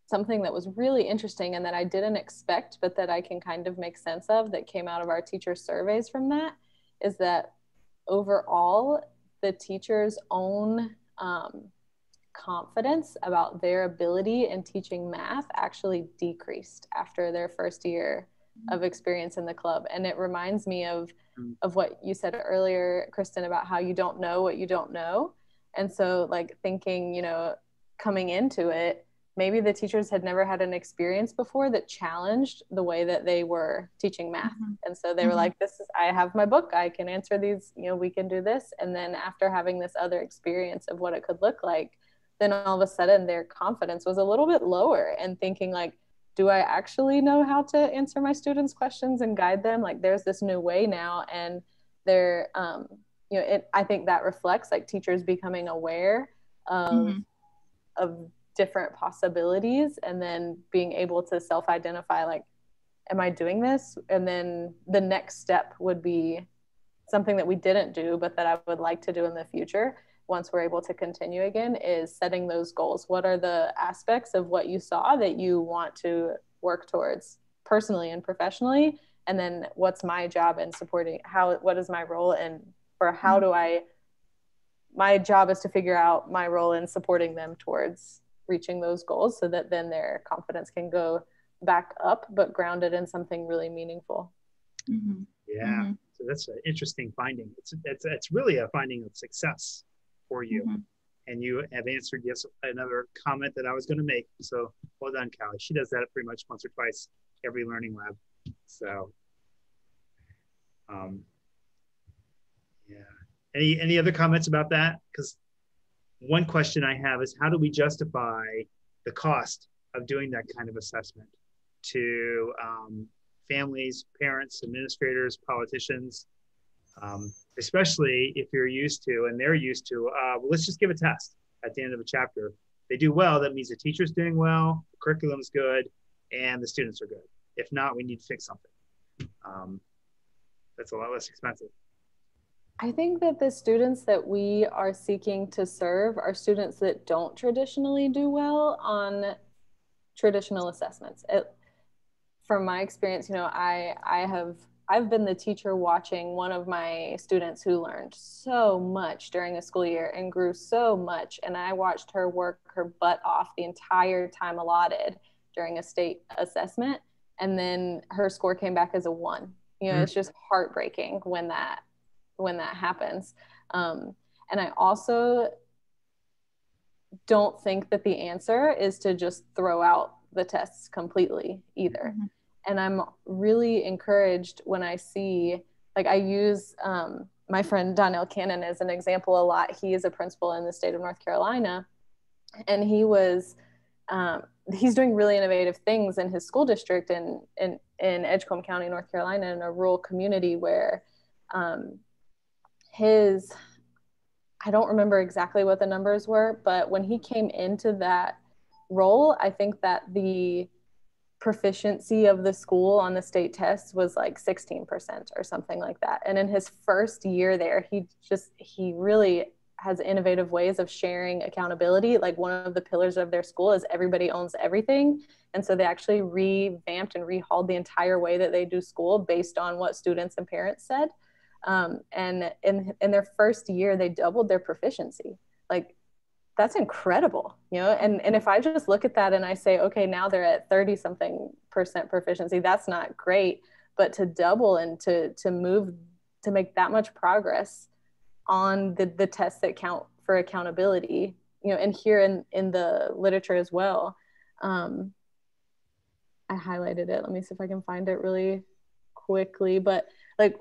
something that was really interesting and that I didn't expect, but that I can kind of make sense of that came out of our teacher surveys from that is that overall the teacher's own um, confidence about their ability in teaching math actually decreased after their first year mm-hmm. of experience in the club and it reminds me of mm-hmm. of what you said earlier kristin about how you don't know what you don't know and so like thinking you know coming into it maybe the teachers had never had an experience before that challenged the way that they were teaching math mm-hmm. and so they were mm-hmm. like this is i have my book i can answer these you know we can do this and then after having this other experience of what it could look like then all of a sudden their confidence was a little bit lower and thinking like do i actually know how to answer my students questions and guide them like there's this new way now and they're um you know it i think that reflects like teachers becoming aware of mm-hmm. of different possibilities and then being able to self-identify like am I doing this? And then the next step would be something that we didn't do, but that I would like to do in the future once we're able to continue again is setting those goals. What are the aspects of what you saw that you want to work towards personally and professionally? And then what's my job in supporting how what is my role and or how mm-hmm. do I my job is to figure out my role in supporting them towards reaching those goals so that then their confidence can go back up but grounded in something really meaningful. Mm-hmm. Yeah. Mm-hmm. So that's an interesting finding. It's, it's, it's really a finding of success for you. Mm-hmm. And you have answered yes another comment that I was going to make. So well done, Callie. She does that pretty much once or twice every learning lab. So, um, yeah. Any any other comments about that? Because one question I have is how do we justify the cost of doing that kind of assessment to um, families, parents, administrators, politicians, um, especially if you're used to and they're used to, uh, well, let's just give a test at the end of a chapter. They do well, that means the teacher's doing well, the curriculum's good, and the students are good. If not, we need to fix something. Um, that's a lot less expensive. I think that the students that we are seeking to serve are students that don't traditionally do well on traditional assessments. It, from my experience, you know, I I have I've been the teacher watching one of my students who learned so much during a school year and grew so much. And I watched her work her butt off the entire time allotted during a state assessment. And then her score came back as a one. You know, mm. it's just heartbreaking when that when that happens. Um, and I also don't think that the answer is to just throw out the tests completely either. Mm-hmm and i'm really encouraged when i see like i use um, my friend donnell cannon as an example a lot he is a principal in the state of north carolina and he was um, he's doing really innovative things in his school district in, in, in edgecombe county north carolina in a rural community where um, his i don't remember exactly what the numbers were but when he came into that role i think that the proficiency of the school on the state tests was like 16% or something like that. And in his first year there, he just, he really has innovative ways of sharing accountability. Like one of the pillars of their school is everybody owns everything. And so they actually revamped and rehauled the entire way that they do school based on what students and parents said. Um, and in, in their first year, they doubled their proficiency. Like that's incredible you know? And and if i just look at that and i say okay now they're at 30 something percent proficiency that's not great. But to double and to to move to make that much progress on the the tests that count for accountability you know and here in in the literature as well um i highlighted it. Let me see if i can find it really quickly. But like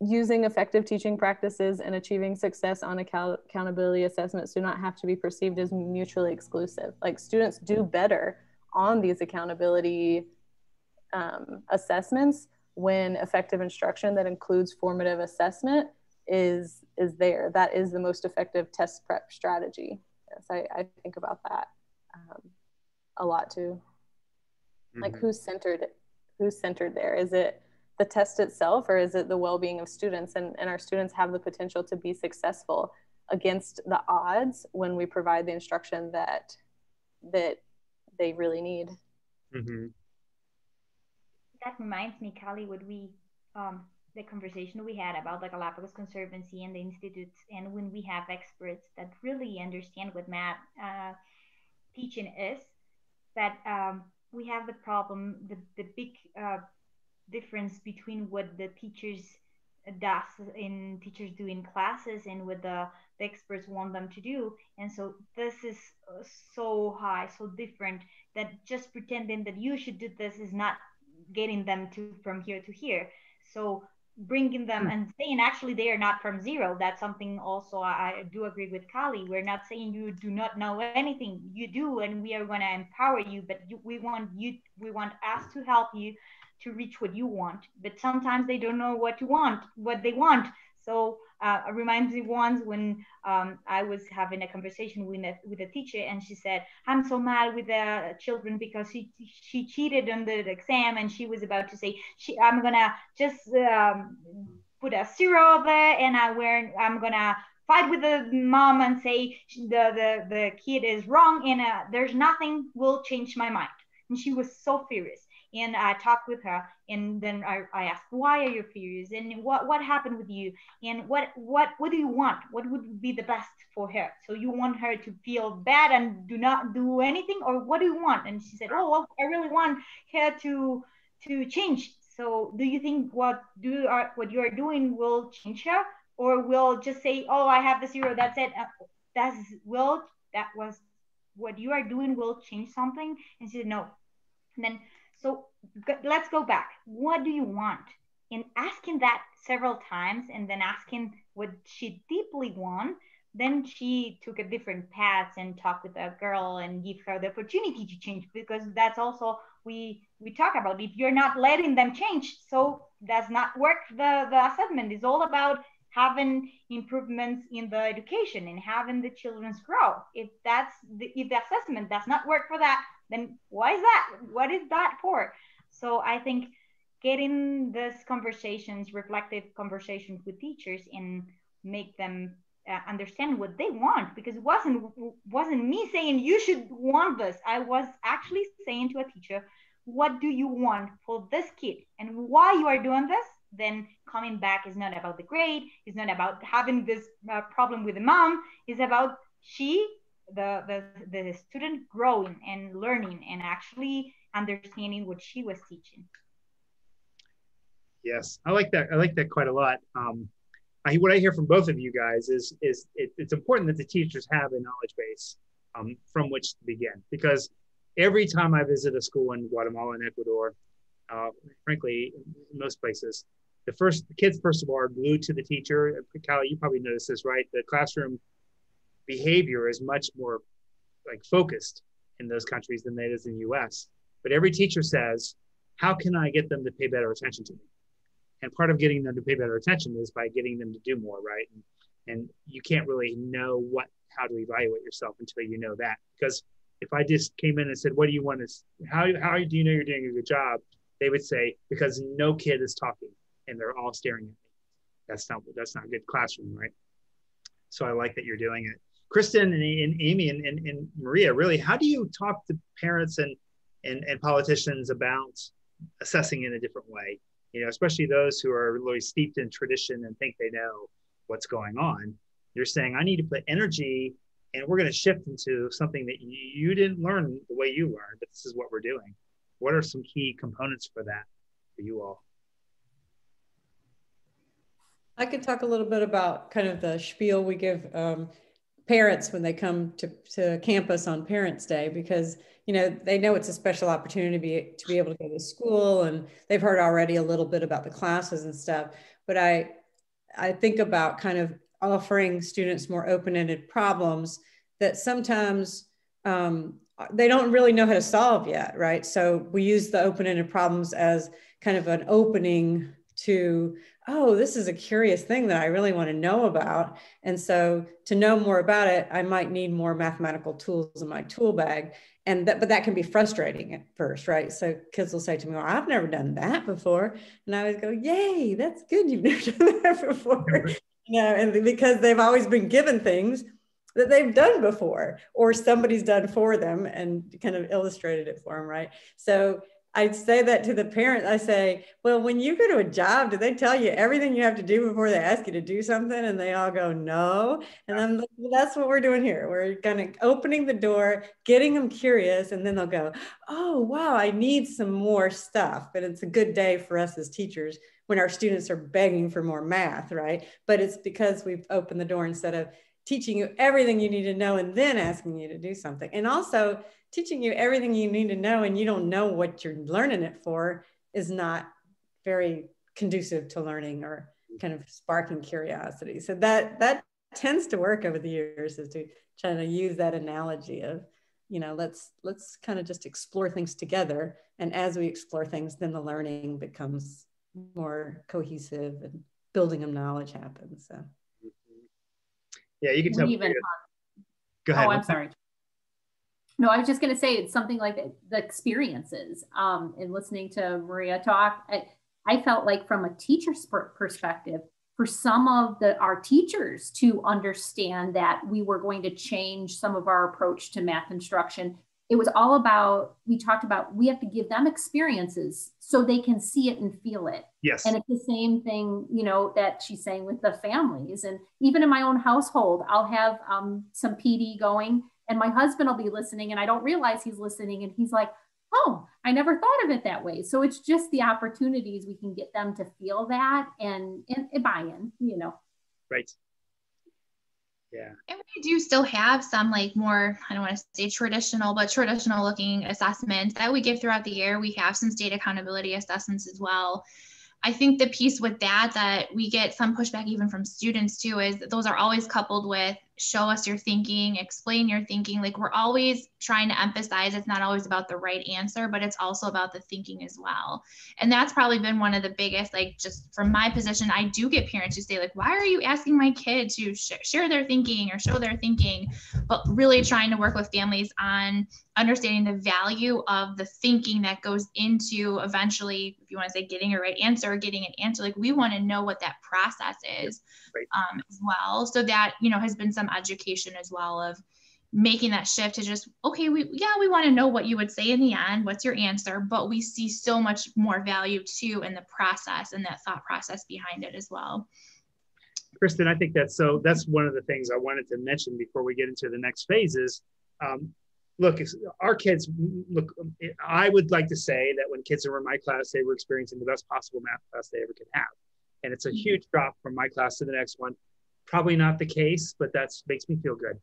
using effective teaching practices and achieving success on account- accountability assessments do not have to be perceived as mutually exclusive. Like students do better on these accountability um, assessments when effective instruction that includes formative assessment is is there. That is the most effective test prep strategy. Yes, I, I think about that um, a lot too. Mm-hmm. Like who's centered? Who's centered there? Is it the test itself or is it the well-being of students and, and our students have the potential to be successful against the odds when we provide the instruction that that they really need mm-hmm. that reminds me Callie would we um, the conversation we had about the Galapagos Conservancy and the institutes and when we have experts that really understand what math uh, teaching is that um, we have the problem the, the big uh, difference between what the teachers does in teachers do in classes and what the, the experts want them to do. And so this is uh, so high so different that just pretending that you should do this is not getting them to from here to here. So bringing them hmm. and saying actually they are not from zero that's something also i, do agree with Callie. We're not saying you do not know anything. You do and we are going to empower you but you, we want you we want us to help you to reach what you want but sometimes they don't know what you want what they want so uh, reminds me once when um, I was having a conversation with a, with a teacher and she said, I'm so mad with the children because she, she cheated on the exam and she was about to say, she, I'm gonna just um, put a zero there and I wear, I'm gonna fight with the mom and say the, the, the kid is wrong and uh, there's nothing will change my mind. And she was so furious and I talked with her and then I, I asked why are you furious? And what what happened with you? And what what what do you want? What would be the best for her? So you want her to feel bad and do not do anything or what do you want? And she said oh well, I really want her to to change. So do you think what do are what you are doing will change her? Or will just say oh I have the zero that's it uh, that's will that was what you are doing will change something? And she said no. And then so let's go back. What do you want? In asking that several times and then asking what she deeply want, then she took a different path and talked with a girl and give her the opportunity to change because that's also we we talk about if you're not letting them change so does not work the the assessment is all about having improvements in the education and having the children's grow if that's the, if the assessment does not work for that then why is that? What is that for? So i think getting these conversations reflective conversations with teachers and make them uh, understand what they want because it wasn't wasn't me saying you should want this. I was actually saying to a teacher what do you want for this kid? And why you are doing this? Then coming back is not about the grade it's not about having this uh, problem with the mom it's about she the, the the student growing and learning and actually understanding what she was teaching. Yes i like that i like that quite a lot. Um, I, what i hear from both of you guys is is it, it's important that the teachers have a knowledge base um, from which to begin. Because every time i visit a school in guatemala and ecuador uh, frankly most places the first the kids first of all are glued to the teacher. Callie, you probably noticed this right? The classroom behavior is much more like focused in those countries than it is in the US. But every teacher says, how can I get them to pay better attention to me? And part of getting them to pay better attention is by getting them to do more, right? And, and you can't really know what how to evaluate yourself until you know that. Because if I just came in and said, "What do you want to? How how do you know you're doing a good job?" They would say, "Because no kid is talking and they're all staring at me." That's not that's not a good classroom, right? So I like that you're doing it. Kristin and, and Amy and, and, and, Maria, really, how do you talk to parents and, and, and politicians about assessing in a different way? You know, especially those who are really steeped in tradition and think they know what's going on. You're saying, I need to put energy and we're going to shift into something that you, didn't learn the way you learned, but this is what we're doing. What are some key components for that for you all? I could talk a little bit about kind of the spiel we give um, parents when they come to, to campus on Parents Day because you know they know it's a special opportunity to be, to be able to go to school and they've heard already a little bit about the classes and stuff. But I I think about kind of offering students more open-ended problems that sometimes um, they don't really know how to solve yet, right? So we use the open-ended problems as kind of an opening to oh, this is a curious thing that I really want to know about. And so to know more about it, I might need more mathematical tools in my tool bag. And that, but that can be frustrating at first, right? So kids will say to me, well, I've never done that before. And I always go, yay, that's good. You've never done that before. you know, and because they've always been given things that they've done before or somebody's done for them and kind of illustrated it for them, right? So I say that to the parents. I say, well, when you go to a job, do they tell you everything you have to do before they ask you to do something? And they all go, no. And I'm like, well, that's what we're doing here. We're kind of opening the door, getting them curious, and then they'll go, oh, wow, I need some more stuff. But it's a good day for us as teachers when our students are begging for more math, right? But it's because we've opened the door instead of teaching you everything you need to know and then asking you to do something. And also, teaching you everything you need to know and you don't know what you're learning it for is not very conducive to learning or kind of sparking curiosity. So that that tends to work over the years is to try to use that analogy of, you know, let's let's kind of just explore things together. And as we explore things, then the learning becomes more cohesive and building of knowledge happens. So Yeah, you can tell. even Go ahead. Oh, I'm sorry. No, I was just going to say it's something like the, experiences. Um, in listening to Maria talk, I, I felt like from a teacher's perspective, for some of the our teachers to understand that we were going to change some of our approach to math instruction it was all about we talked about we have to give them experiences so they can see it and feel it. Yes. And it's the same thing you know that she's saying with the families. And even in my own household i'll have um, some pd going and my husband will be listening and i don't realize he's listening and he's like oh i never thought of it that way so it's just the opportunities we can get them to feel that and, and, and buy in you know right yeah. And we do still have some like more, I don't want to say traditional, but traditional looking assessments that we give throughout the year. We have some state accountability assessments as well. I think the piece with that that we get some pushback even from students too is those are always coupled with show us your thinking, explain your thinking. Like we're always trying to emphasize it's not always about the right answer, but it's also about the thinking as well. And that's probably been one of the biggest, like just from my position, I do get parents who say, like, why are you asking my kid to sh- share their thinking or show their thinking? But really trying to work with families on understanding the value of the thinking that goes into eventually, if you want to say getting a right answer or getting an answer, like we want to know what that process is right. um, as well. So that, you know, has been some education as well of making that shift to just okay we yeah we want to know what you would say in the end what's your answer but we see so much more value too in the process and that thought process behind it as well. Kristin i think that's so that's one of the things i wanted to mention before we get into the next phases um, look our kids look i would like to say that when kids are in my class they were experiencing the best possible math class they ever could have. And it's a mm-hmm. huge drop from my class to the next one probably not the case, but that makes me feel good.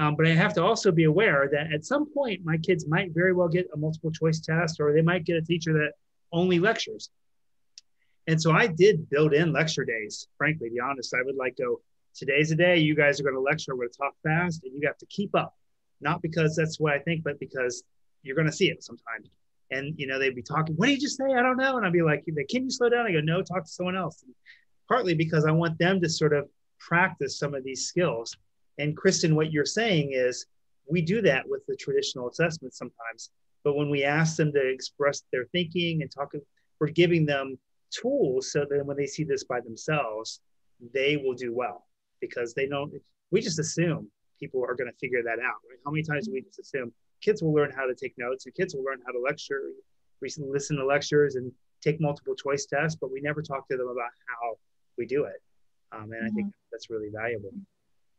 Um, but I have to also be aware that at some point, my kids might very well get a multiple choice test, or they might get a teacher that only lectures. And so I did build in lecture days. Frankly, to be honest, I would like go. Today's a day you guys are going to lecture. We're going to talk fast, and you have to keep up. Not because that's what I think, but because you're going to see it sometime. And you know, they'd be talking. What did you just say? I don't know. And I'd be like, "Can you slow down?" I go, "No, talk to someone else." And partly because I want them to sort of practice some of these skills. And Kristin, what you're saying is we do that with the traditional assessments sometimes, but when we ask them to express their thinking and talk, we're giving them tools so that when they see this by themselves, they will do well because they don't. We just assume people are going to figure that out. Right? How many times do we just assume kids will learn how to take notes and kids will learn how to lecture, listen to lectures and take multiple choice tests, but we never talk to them about how we do it. Um, and mm-hmm. I think mm-hmm. that's really valuable.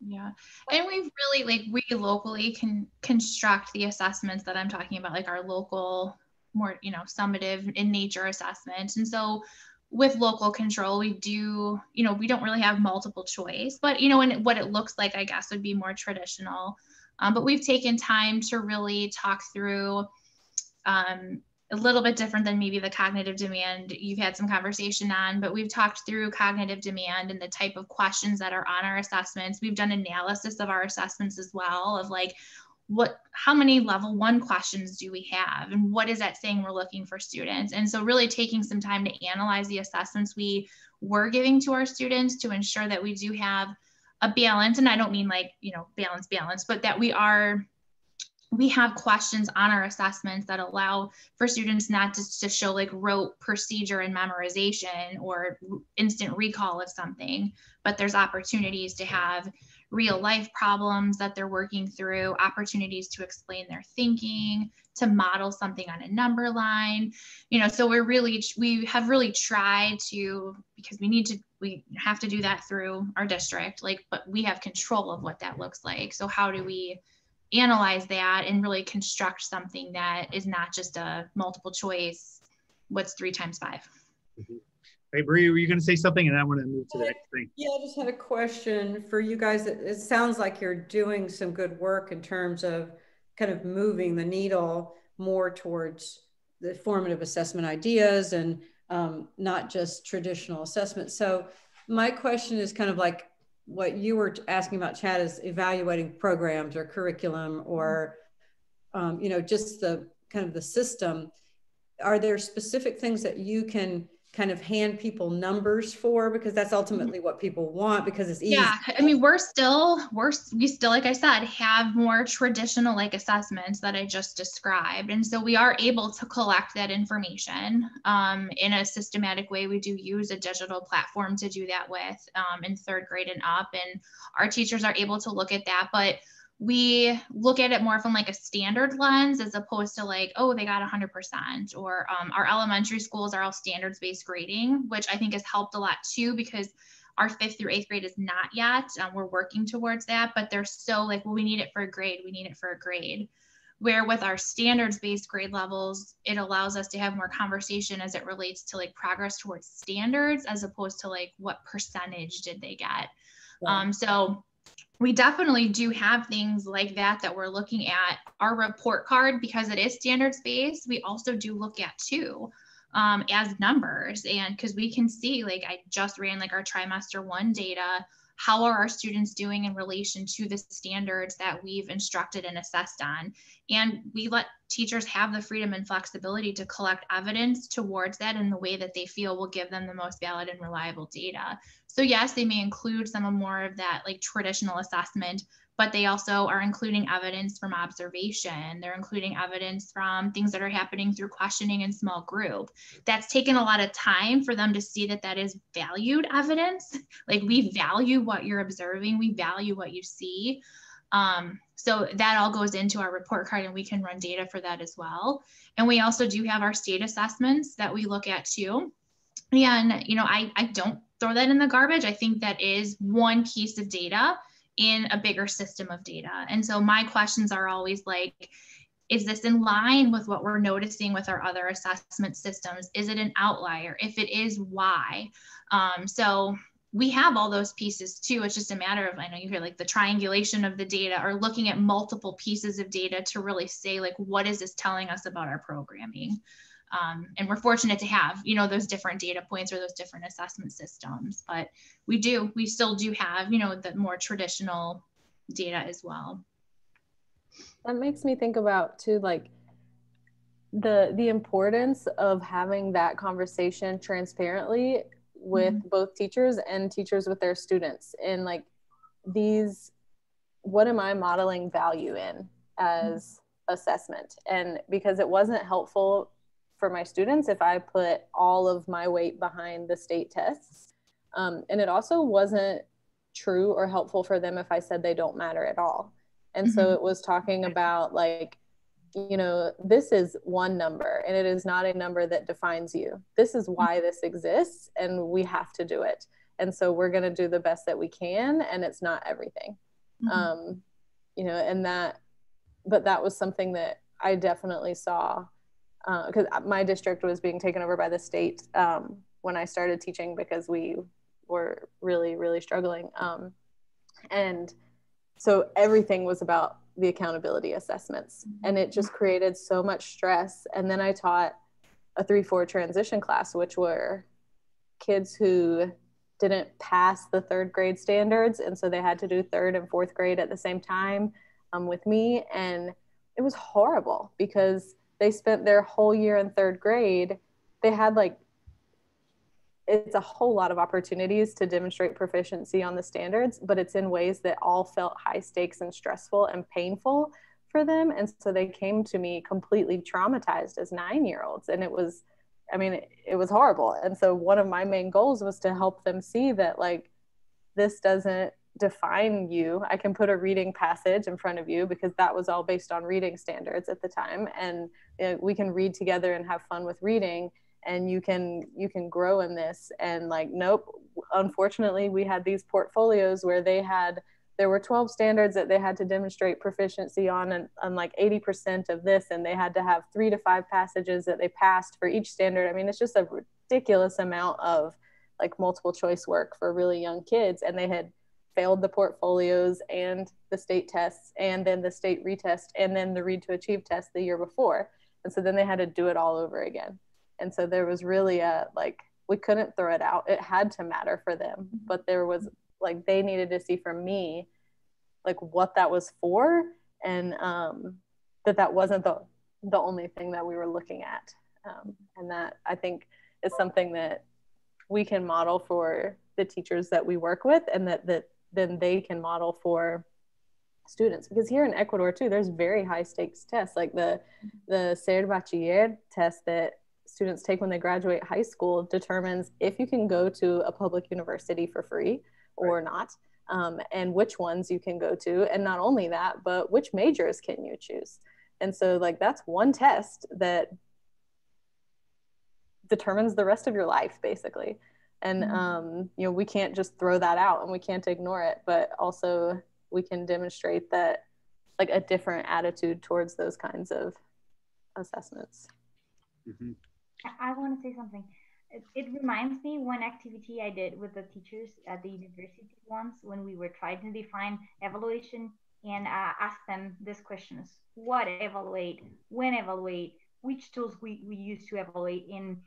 Yeah. And we've really like we locally can construct the assessments that I'm talking about, like our local, more, you know, summative in nature assessment, And so with local control, we do, you know, we don't really have multiple choice, but you know, and what it looks like, I guess, would be more traditional. Um, but we've taken time to really talk through um, a little bit different than maybe the cognitive demand you've had some conversation on, but we've talked through cognitive demand and the type of questions that are on our assessments. We've done analysis of our assessments as well of like what how many level 1 questions do we have and what is that saying we're looking for students. And so really taking some time to analyze the assessments we were giving to our students to ensure that we do have a balance and I don't mean like, you know, balance balance, but that we are we have questions on our assessments that allow for students not just to show like rote procedure and memorization or instant recall of something, but there's opportunities to have real life problems that they're working through, opportunities to explain their thinking, to model something on a number line. You know, so we're really, we have really tried to, because we need to, we have to do that through our district, like, but we have control of what that looks like. So how do we, analyze that and really construct something that is not just a multiple choice what's three times 5 mm-hmm. Hey, Brie, were you going to say something? And I want to move to the next thing. Yeah, I just had a question for you guys. It, it sounds like you're doing some good work in terms of kind of moving the needle more towards the formative assessment ideas and um, not just traditional assessment. So my question is kind of like, what you were asking about, Chad, is evaluating programs or curriculum or, um, you know, just the kind of the system. Are there specific things that you can kind of hand people numbers for because that's ultimately what people want because it's easy. Yeah, I mean, we're still we're we still like I said have more traditional like assessments that I just described, and so we are able to collect that information um, in a systematic way. We do use a digital platform to do that with um, in third grade and up, and our teachers are able to look at that, but we look at it more from like a standard lens as opposed to like oh they got 100% or um, our elementary schools are all standards based grading which i think has helped a lot too because our fifth through eighth grade is not yet um, we're working towards that but they're still like well we need it for a grade we need it for a grade. Where with our standards based grade levels it allows us to have more conversation as it relates to like progress towards standards as opposed to like what percentage did they get. Um, so we definitely do have things like that that we're looking at. Our report card, because it is standards based, we also do look at too um, as numbers. And because we can see, like, I just ran like our trimester one data. How are our students doing in relation to the standards that we've instructed and assessed on? And we let teachers have the freedom and flexibility to collect evidence towards that in the way that they feel will give them the most valid and reliable data. So yes, they may include some of more of that like traditional assessment, but they also are including evidence from observation. They're including evidence from things that are happening through questioning in small group. That's taken a lot of time for them to see that that is valued evidence. Like we value what you're observing, we value what you see. Um, so that all goes into our report card and we can run data for that as well. And we also do have our state assessments that we look at too. And, you know, I, I don't throw that in the garbage. I think that is one piece of data in a bigger system of data. And so my questions are always like, is this in line with what we're noticing with our other assessment systems? Is it an outlier? If it is, why? Um, so we have all those pieces too. It's just a matter of, I know you hear like the triangulation of the data or looking at multiple pieces of data to really say, like, what is this telling us about our programming? Um, and we're fortunate to have, you know, those different data points or those different assessment systems. But we do, we still do have, you know, the more traditional data as well. That makes me think about too, like the the importance of having that conversation transparently with mm-hmm. both teachers and teachers with their students and like these what am i modeling value in as mm-hmm. assessment and because it wasn't helpful for my students if I put all of my weight behind the state tests. Um, and it also wasn't true or helpful for them if I said they don't matter at all. And mm-hmm. so it was talking about like, you know, this is one number and it is not a number that defines you. This is why mm-hmm. this exists and we have to do it. And so we're going to do the best that we can and it's not everything. Mm-hmm. Um, you know, and that, but that was something that I definitely saw because uh, my district was being taken over by the state um, when I started teaching because we were really, really struggling. Um, and so everything was about the accountability assessments, and it just created so much stress. And then I taught a 3 4 transition class, which were kids who didn't pass the third grade standards. And so they had to do third and fourth grade at the same time um, with me. And it was horrible because they spent their whole year in third grade they had like it's a whole lot of opportunities to demonstrate proficiency on the standards but it's in ways that all felt high stakes and stressful and painful for them. And so they came to me completely traumatized as nine year olds and it was i mean it, it was horrible. And so one of my main goals was to help them see that like this doesn't define you. I can put a reading passage in front of you because that was all based on reading standards at the time. And you know, we can read together and have fun with reading and you can you can grow in this. And like nope unfortunately we had these portfolios where they had there were 12 standards that they had to demonstrate proficiency on and on like 80% of this and they had to have three to five passages that they passed for each standard. I mean it's just a ridiculous amount of like multiple choice work for really young kids. And they had failed the portfolios and the state tests and then the state retest and then the read to achieve test the year before. And so then they had to do it all over again. And so there was really a like we couldn't throw it out. It had to matter for them but there was like they needed to see from me like what that was for and um that that wasn't the the only thing that we were looking at. Um, and that i think is something that we can model for the teachers that we work with and that that then they can model for students. Because here in ecuador too there's very high stakes tests like the the ser bachiller test that students take when they graduate high school determines if you can go to a public university for free or right. not um, and which ones you can go to. And not only that but which majors can you choose? And so like that's one test that determines the rest of your life basically and mm-hmm. um, you know we can't just throw that out and we can't ignore it but also we can demonstrate that like a different attitude towards those kinds of assessments. Mm-hmm. I, I want to say something. It, it reminds me one activity i did with the teachers at the university once when we were trying to define evaluation and uh, ask them these questions. What evaluate? When evaluate? Which tools we, we use to evaluate? In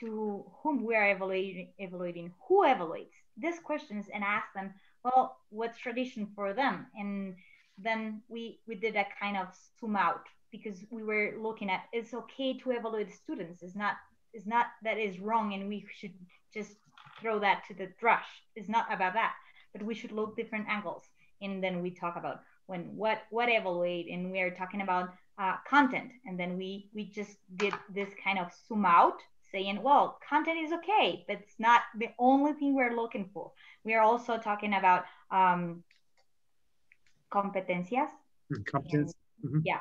to whom we are evaluating, evaluating who evaluates? These questions and ask them well what's tradition for them? And then we we did a kind of zoom out because we were looking at it's okay to evaluate students. It's not it's not that is wrong and we should just throw that to the trash. It's not about that but we should look different angles. And then we talk about when what what evaluate and we are talking about uh, content. And then we we just did this kind of zoom out saying, well, content is okay, but it's not the only thing we're looking for. We are also talking about um, competencias. Hmm, competence. Mm-hmm. Yeah.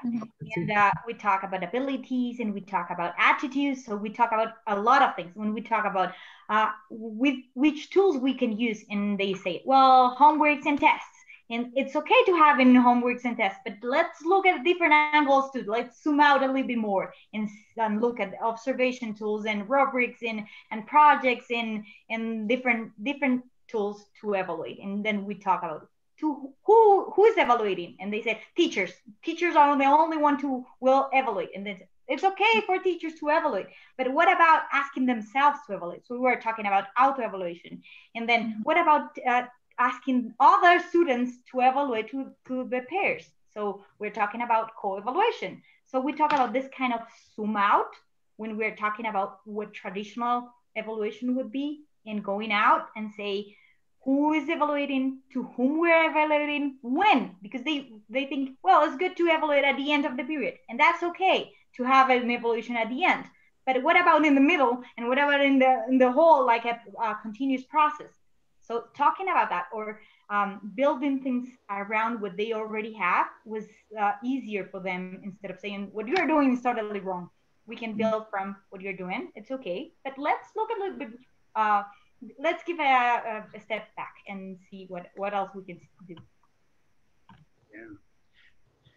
And uh, we talk about abilities and we talk about attitudes. So we talk about a lot of things when we talk about uh, with which tools we can use. And they say, well, homeworks and tests and it's okay to have in homeworks and tests but let's look at different angles too. Let's zoom out a little bit more and, and look at observation tools and rubrics and and projects and and different different tools to evaluate. And then we talk about to who who is evaluating. And they said teachers. Teachers are the only one who will evaluate. And then it's okay for teachers to evaluate but what about asking themselves to evaluate? So we were talking about auto evaluation. And then what about uh, asking other students to evaluate to, to the peers. So we're talking about co-evaluation. So we talk about this kind of zoom out when we're talking about what traditional evaluation would be and going out and say who is evaluating to whom we're evaluating when because they they think well it's good to evaluate at the end of the period and that's okay to have an evaluation at the end but what about in the middle and what about in the in the whole like a, a continuous process so talking about that or um, building things around what they already have was uh, easier for them instead of saying what you're doing is totally wrong. We can build from what you're doing. It's okay, but let's look a little bit. Uh, let's give a, a, step back and see what what else we can do. Yeah.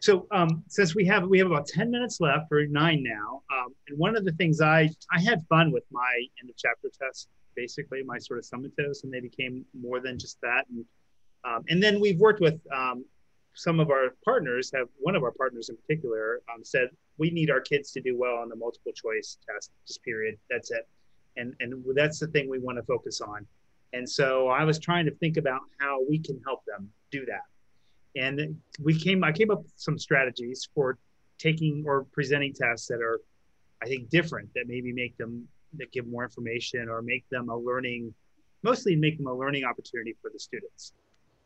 So um, since we have we have about ten minutes left, or nine now, um, and one of the things I I had fun with my end of chapter test basically my sort of summatives, and they became more than just that. And um, and then we've worked with um, some of our partners. Have one of our partners in particular um, said we need our kids to do well on the multiple choice test. Just period. That's it. And and that's the thing we want to focus on. And so I was trying to think about how we can help them do that. And we came I came up with some strategies for taking or presenting tests that are I think different that maybe make them that give more information or make them a learning, mostly make them a learning opportunity for the students.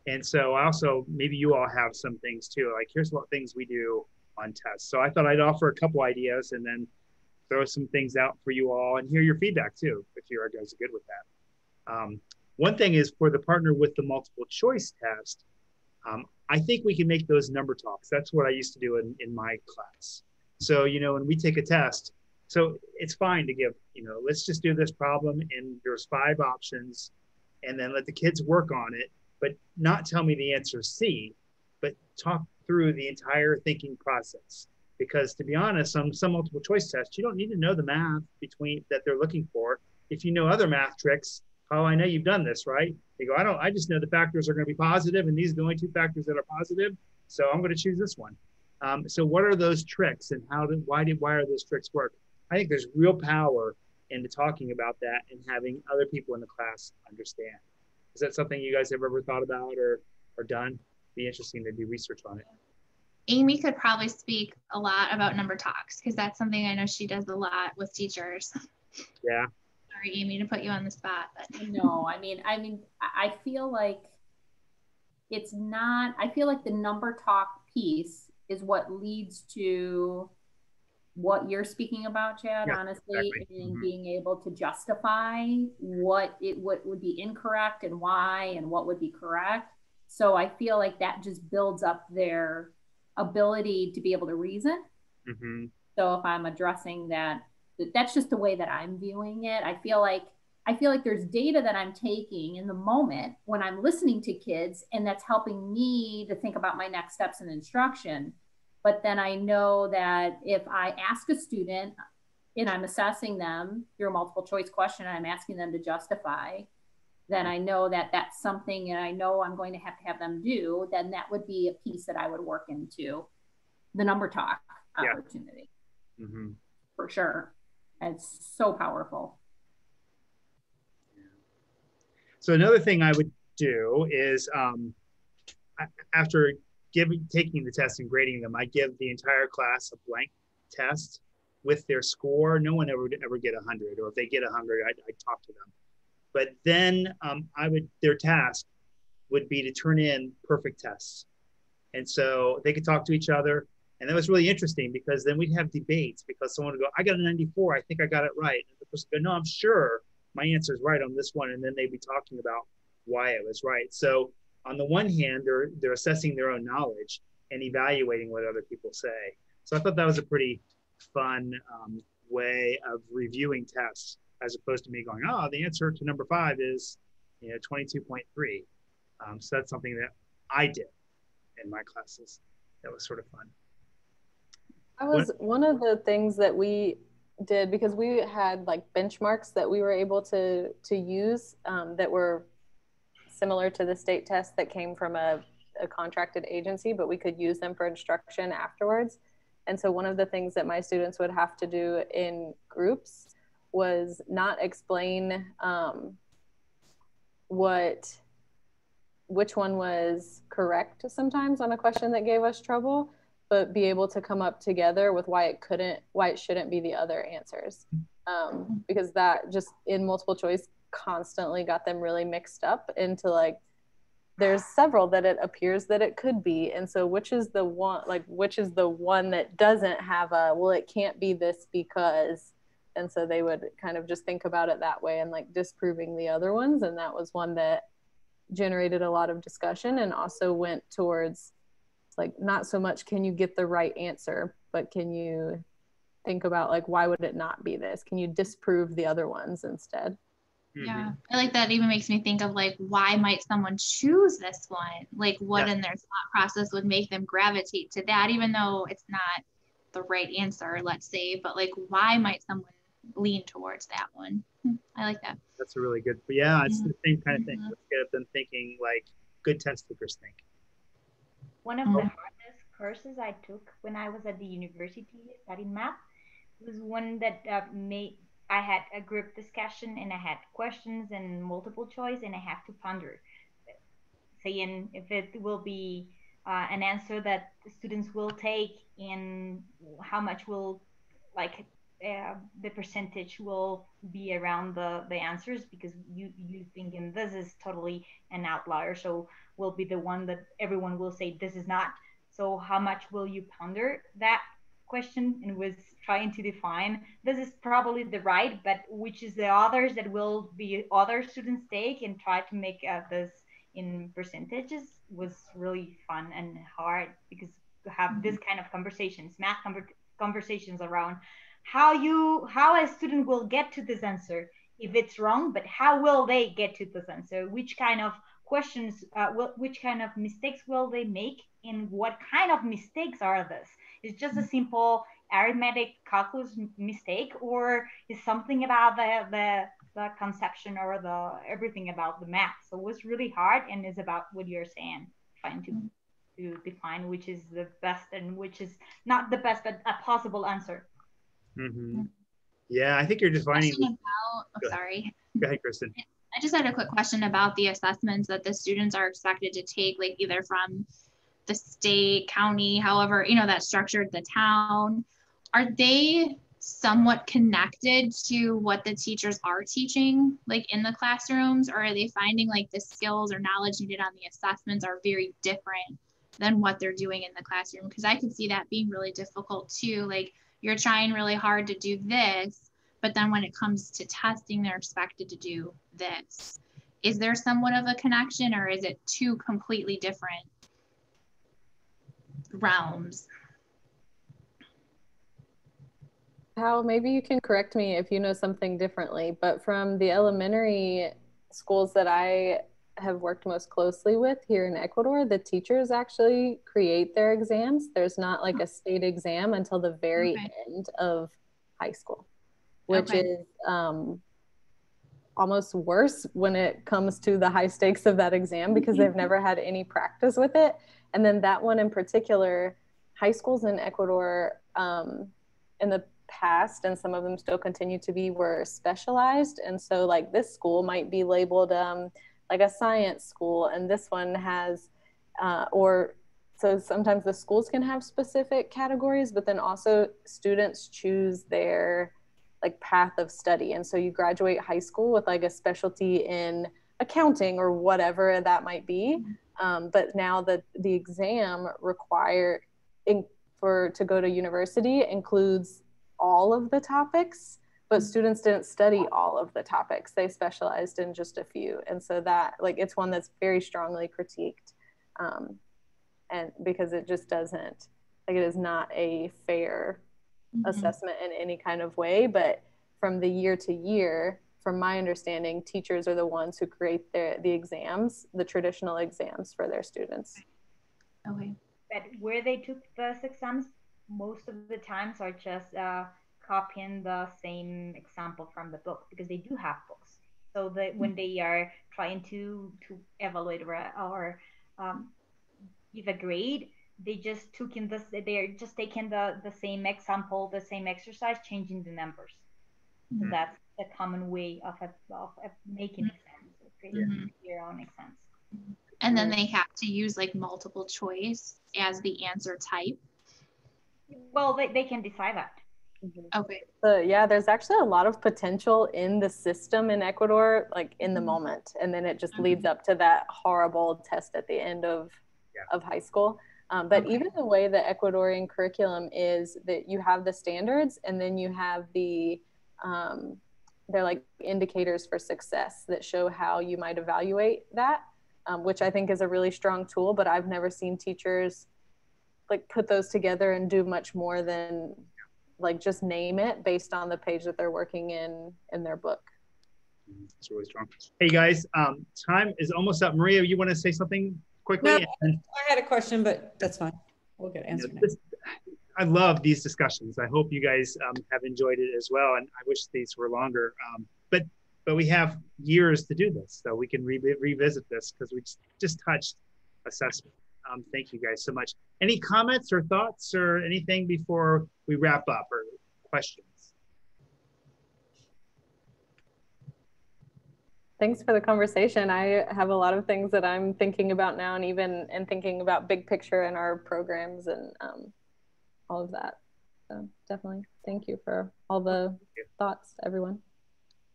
And so I also, maybe you all have some things too, like here's what things we do on tests. So I thought I'd offer a couple ideas and then throw some things out for you all and hear your feedback too, if you guys are good with that. Um, one thing is for the partner with the multiple choice test, um, I think we can make those number talks. That's what I used to do in, in my class. So, you know, when we take a test, so it's fine to give, you know, let's just do this problem and there's five options and then let the kids work on it, but not tell me the answer C, but talk through the entire thinking process. Because to be honest, on some multiple choice tests, you don't need to know the math between that they're looking for. If you know other math tricks, oh, I know you've done this, right? You go, I don't, I just know the factors are going to be positive, and these are the only two factors that are positive. So I'm going to choose this one. Um, so what are those tricks, and how did why did why are those tricks work? I think there's real power into talking about that and having other people in the class understand. Is that something you guys have ever thought about or, or done? Be interesting to do research on it. Amy could probably speak a lot about number talks because that's something I know she does a lot with teachers. Yeah. sorry, Amy, to put you on the spot. But. No, I mean, I mean, I feel like it's not. I feel like the number talk piece is what leads to what you're speaking about, Chad. Yeah, honestly, exactly. in mm-hmm. being able to justify what it what would be incorrect and why, and what would be correct. So I feel like that just builds up their ability to be able to reason. Mm-hmm. So if I'm addressing that that's just the way that I'm viewing it. I feel like I feel like there's data that I'm taking in the moment when I'm listening to kids, and that's helping me to think about my next steps in instruction. But then I know that if I ask a student and I'm assessing them through a multiple choice question, and I'm asking them to justify, then I know that that's something, and I know I'm going to have to have them do. Then that would be a piece that I would work into the number talk opportunity mm-hmm. for sure. It's so powerful. So another thing I would do is um, after giving taking the test and grading them, I give the entire class a blank test with their score. No one ever would ever get a hundred, or if they get a hundred, I talk to them. But then um, I would their task would be to turn in perfect tests, and so they could talk to each other. And that was really interesting because then we'd have debates because someone would go, I got a 94, I think I got it right. And the person would go, No, I'm sure my answer is right on this one. And then they'd be talking about why it was right. So on the one hand, they're they're assessing their own knowledge and evaluating what other people say. So I thought that was a pretty fun um, way of reviewing tests as opposed to me going, oh, the answer to number five is you know 22.3. Um, so that's something that I did in my classes. That was sort of fun. That was what? one of the things that we did because we had like benchmarks that we were able to to use um, that were similar to the state test that came from a, a contracted agency, but we could use them for instruction afterwards. And so one of the things that my students would have to do in groups was not explain um, what which one was correct sometimes on a question that gave us trouble but be able to come up together with why it couldn't why it shouldn't be the other answers um, because that just in multiple choice constantly got them really mixed up into like there's several that it appears that it could be. And so which is the one like which is the one that doesn't have a well it can't be this because and so they would kind of just think about it that way and like disproving the other ones. And that was one that generated a lot of discussion and also went towards like not so much can you get the right answer but can you think about like why would it not be this? Can you disprove the other ones instead yeah mm-hmm. i like that even makes me think of like why might someone choose this one like what yeah. in their thought process would make them gravitate to that even though it's not the right answer let's say but like why might someone lean towards that one hmm, i like that that's a really good yeah it's mm-hmm. the same kind of thing mm-hmm. let's get them thinking like good test takers think one of the oh. hardest courses I took when I was at the university studying math was one that uh, made I had a group discussion and I had questions and multiple choice and I have to ponder, saying if it will be uh, an answer that students will take and how much will like uh, the percentage will be around the the answers because you you thinking this is totally an outlier. So will be the one that everyone will say this is not. So how much will you ponder that question? And was trying to define. This is probably the right but which is the others that will be other students take and try to make uh, this in percentages was really fun and hard because to have mm-hmm. this kind of conversations math conversations around how you how a student will get to this answer if it's wrong but how will they get to this answer? Which kind of questions uh, will, which kind of mistakes will they make and what kind of mistakes are this? It's just a simple arithmetic calculus mistake or is something about the, the the conception or the everything about the math so it was really hard and is about what you're saying trying to to define which is the best and which is not the best but a possible answer Mm-hmm. Yeah, I think you're defining. About, oh, sorry. Go ahead, Kristin. I just had a quick question about the assessments that the students are expected to take, like either from the state, county, however, you know, that structured the town. Are they somewhat connected to what the teachers are teaching like in the classrooms? Or are they finding like the skills or knowledge needed on the assessments are very different than what they're doing in the classroom? Because i could see that being really difficult too like you're trying really hard to do this but then when it comes to testing they're expected to do this. Is there somewhat of a connection or is it two completely different realms How maybe you can correct me if you know something differently, but from the elementary schools that I have worked most closely with here in Ecuador, the teachers actually create their exams. There's not like a state exam until the very okay. end of high school, which okay. is um, almost worse when it comes to the high stakes of that exam because they've never had any practice with it. And then that one in particular, high schools in Ecuador um, in the past and some of them still continue to be were specialized. And so like this school might be labeled um, like a science school and this one has uh, or so sometimes the schools can have specific categories but then also students choose their like path of study. And so you graduate high school with like a specialty in accounting or whatever that might be. Um, but now the the exam require in, for to go to university includes all of the topics, but mm-hmm. students didn't study all of the topics. They specialized in just a few. And so that, like, it's one that's very strongly critiqued. Um, and because it just doesn't, like, it is not a fair mm-hmm. assessment in any kind of way. But from the year to year, from my understanding, teachers are the ones who create their, the exams, the traditional exams for their students. Okay. But where they took those exams most of the times are just uh, copying the same example from the book because they do have books. So that when mm. they are trying to to evaluate or, or um, give a grade, they just took in this. They're just taking the the same example, the same exercise, changing the numbers. Mm-hmm. So that's the common way of, of, of making exams, creating mm-hmm. your own exams. And then they have to use like multiple choice as the answer type well, they, they can decide that. Mm-hmm. Okay. So yeah, there's actually a lot of potential in the system in Ecuador, like in the mm-hmm. moment, and then it just mm-hmm. leads up to that horrible test at the end of yeah. of high school. Um, but okay. even the way the Ecuadorian curriculum is that you have the standards, and then you have the um, they're like indicators for success that show how you might evaluate that, um, which I think is a really strong tool. But I've never seen teachers like put those together and do much more than like just name it based on the page that they're working in in their book. It's really strong. Hey guys, um, time is almost up. Maria, you want to say something quickly? No, I had a question, but that's fine. We'll get answered. You know, this, I love these discussions. I hope you guys um, have enjoyed it as well. And I wish these were longer. Um, but but we have years to do this, so we can re- revisit this because we just, just touched assessment. Um, thank you guys so much. Any comments or thoughts or anything before we wrap up or questions? Thanks for the conversation. I have a lot of things that I'm thinking about now and even and thinking about big picture in our programs and um, all of that. So definitely thank you for all the thoughts, everyone.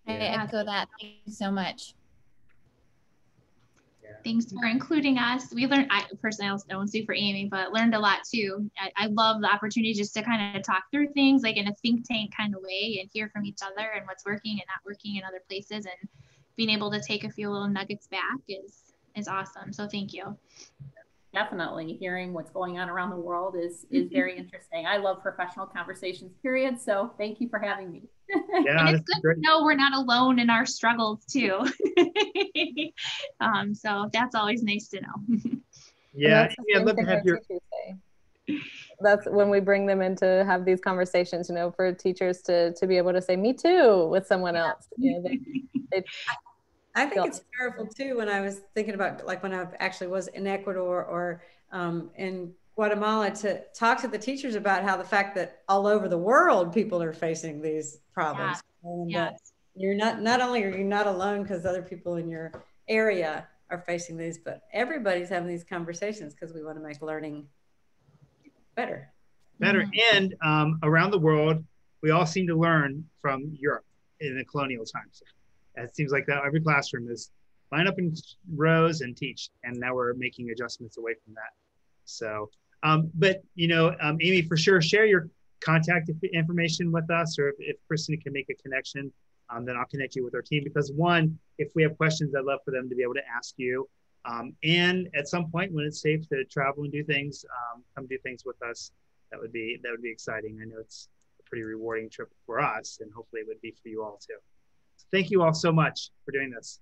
I echo that. Thank you so much. Thanks for including us. We learned, I personally, I don't speak for Amy, but learned a lot too. I, I love the opportunity just to kind of talk through things like in a think tank kind of way and hear from each other and what's working and not working in other places and being able to take a few little nuggets back is is awesome. So thank you. Definitely hearing what's going on around the world is is very interesting. I love professional conversations, period. So thank you for having me. Yeah, and it's good great. to know we're not alone in our struggles too. um, so that's always nice to know. yeah, yeah, I'd love to have your. That's when we bring them in to have these conversations. You know, for teachers to to be able to say "me too" with someone else. You know, they, they, I think it's powerful too. When I was thinking about like when I actually was in Ecuador or um, in Guatemala to talk to the teachers about how the fact that all over the world people are facing these problems. Yeah. And yes. you're not not only are you not alone because other people in your area are facing these, but everybody's having these conversations because we want to make learning better. Better. Mm-hmm. And um, around the world, we all seem to learn from Europe in the colonial times. It seems like that every classroom is line up in rows and teach, and now we're making adjustments away from that. So, um, but you know, um, Amy, for sure, share your contact information with us, or if, if Kristin can make a connection, um, then I'll connect you with our team. Because one, if we have questions, I'd love for them to be able to ask you. Um, and at some point, when it's safe to travel and do things, um, come do things with us. That would be that would be exciting. I know it's a pretty rewarding trip for us, and hopefully it would be for you all too. So thank you all so much for doing this.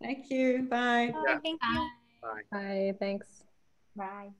Thank you. Bye. Oh, thank you. Bye. Bye. Thanks. Bye.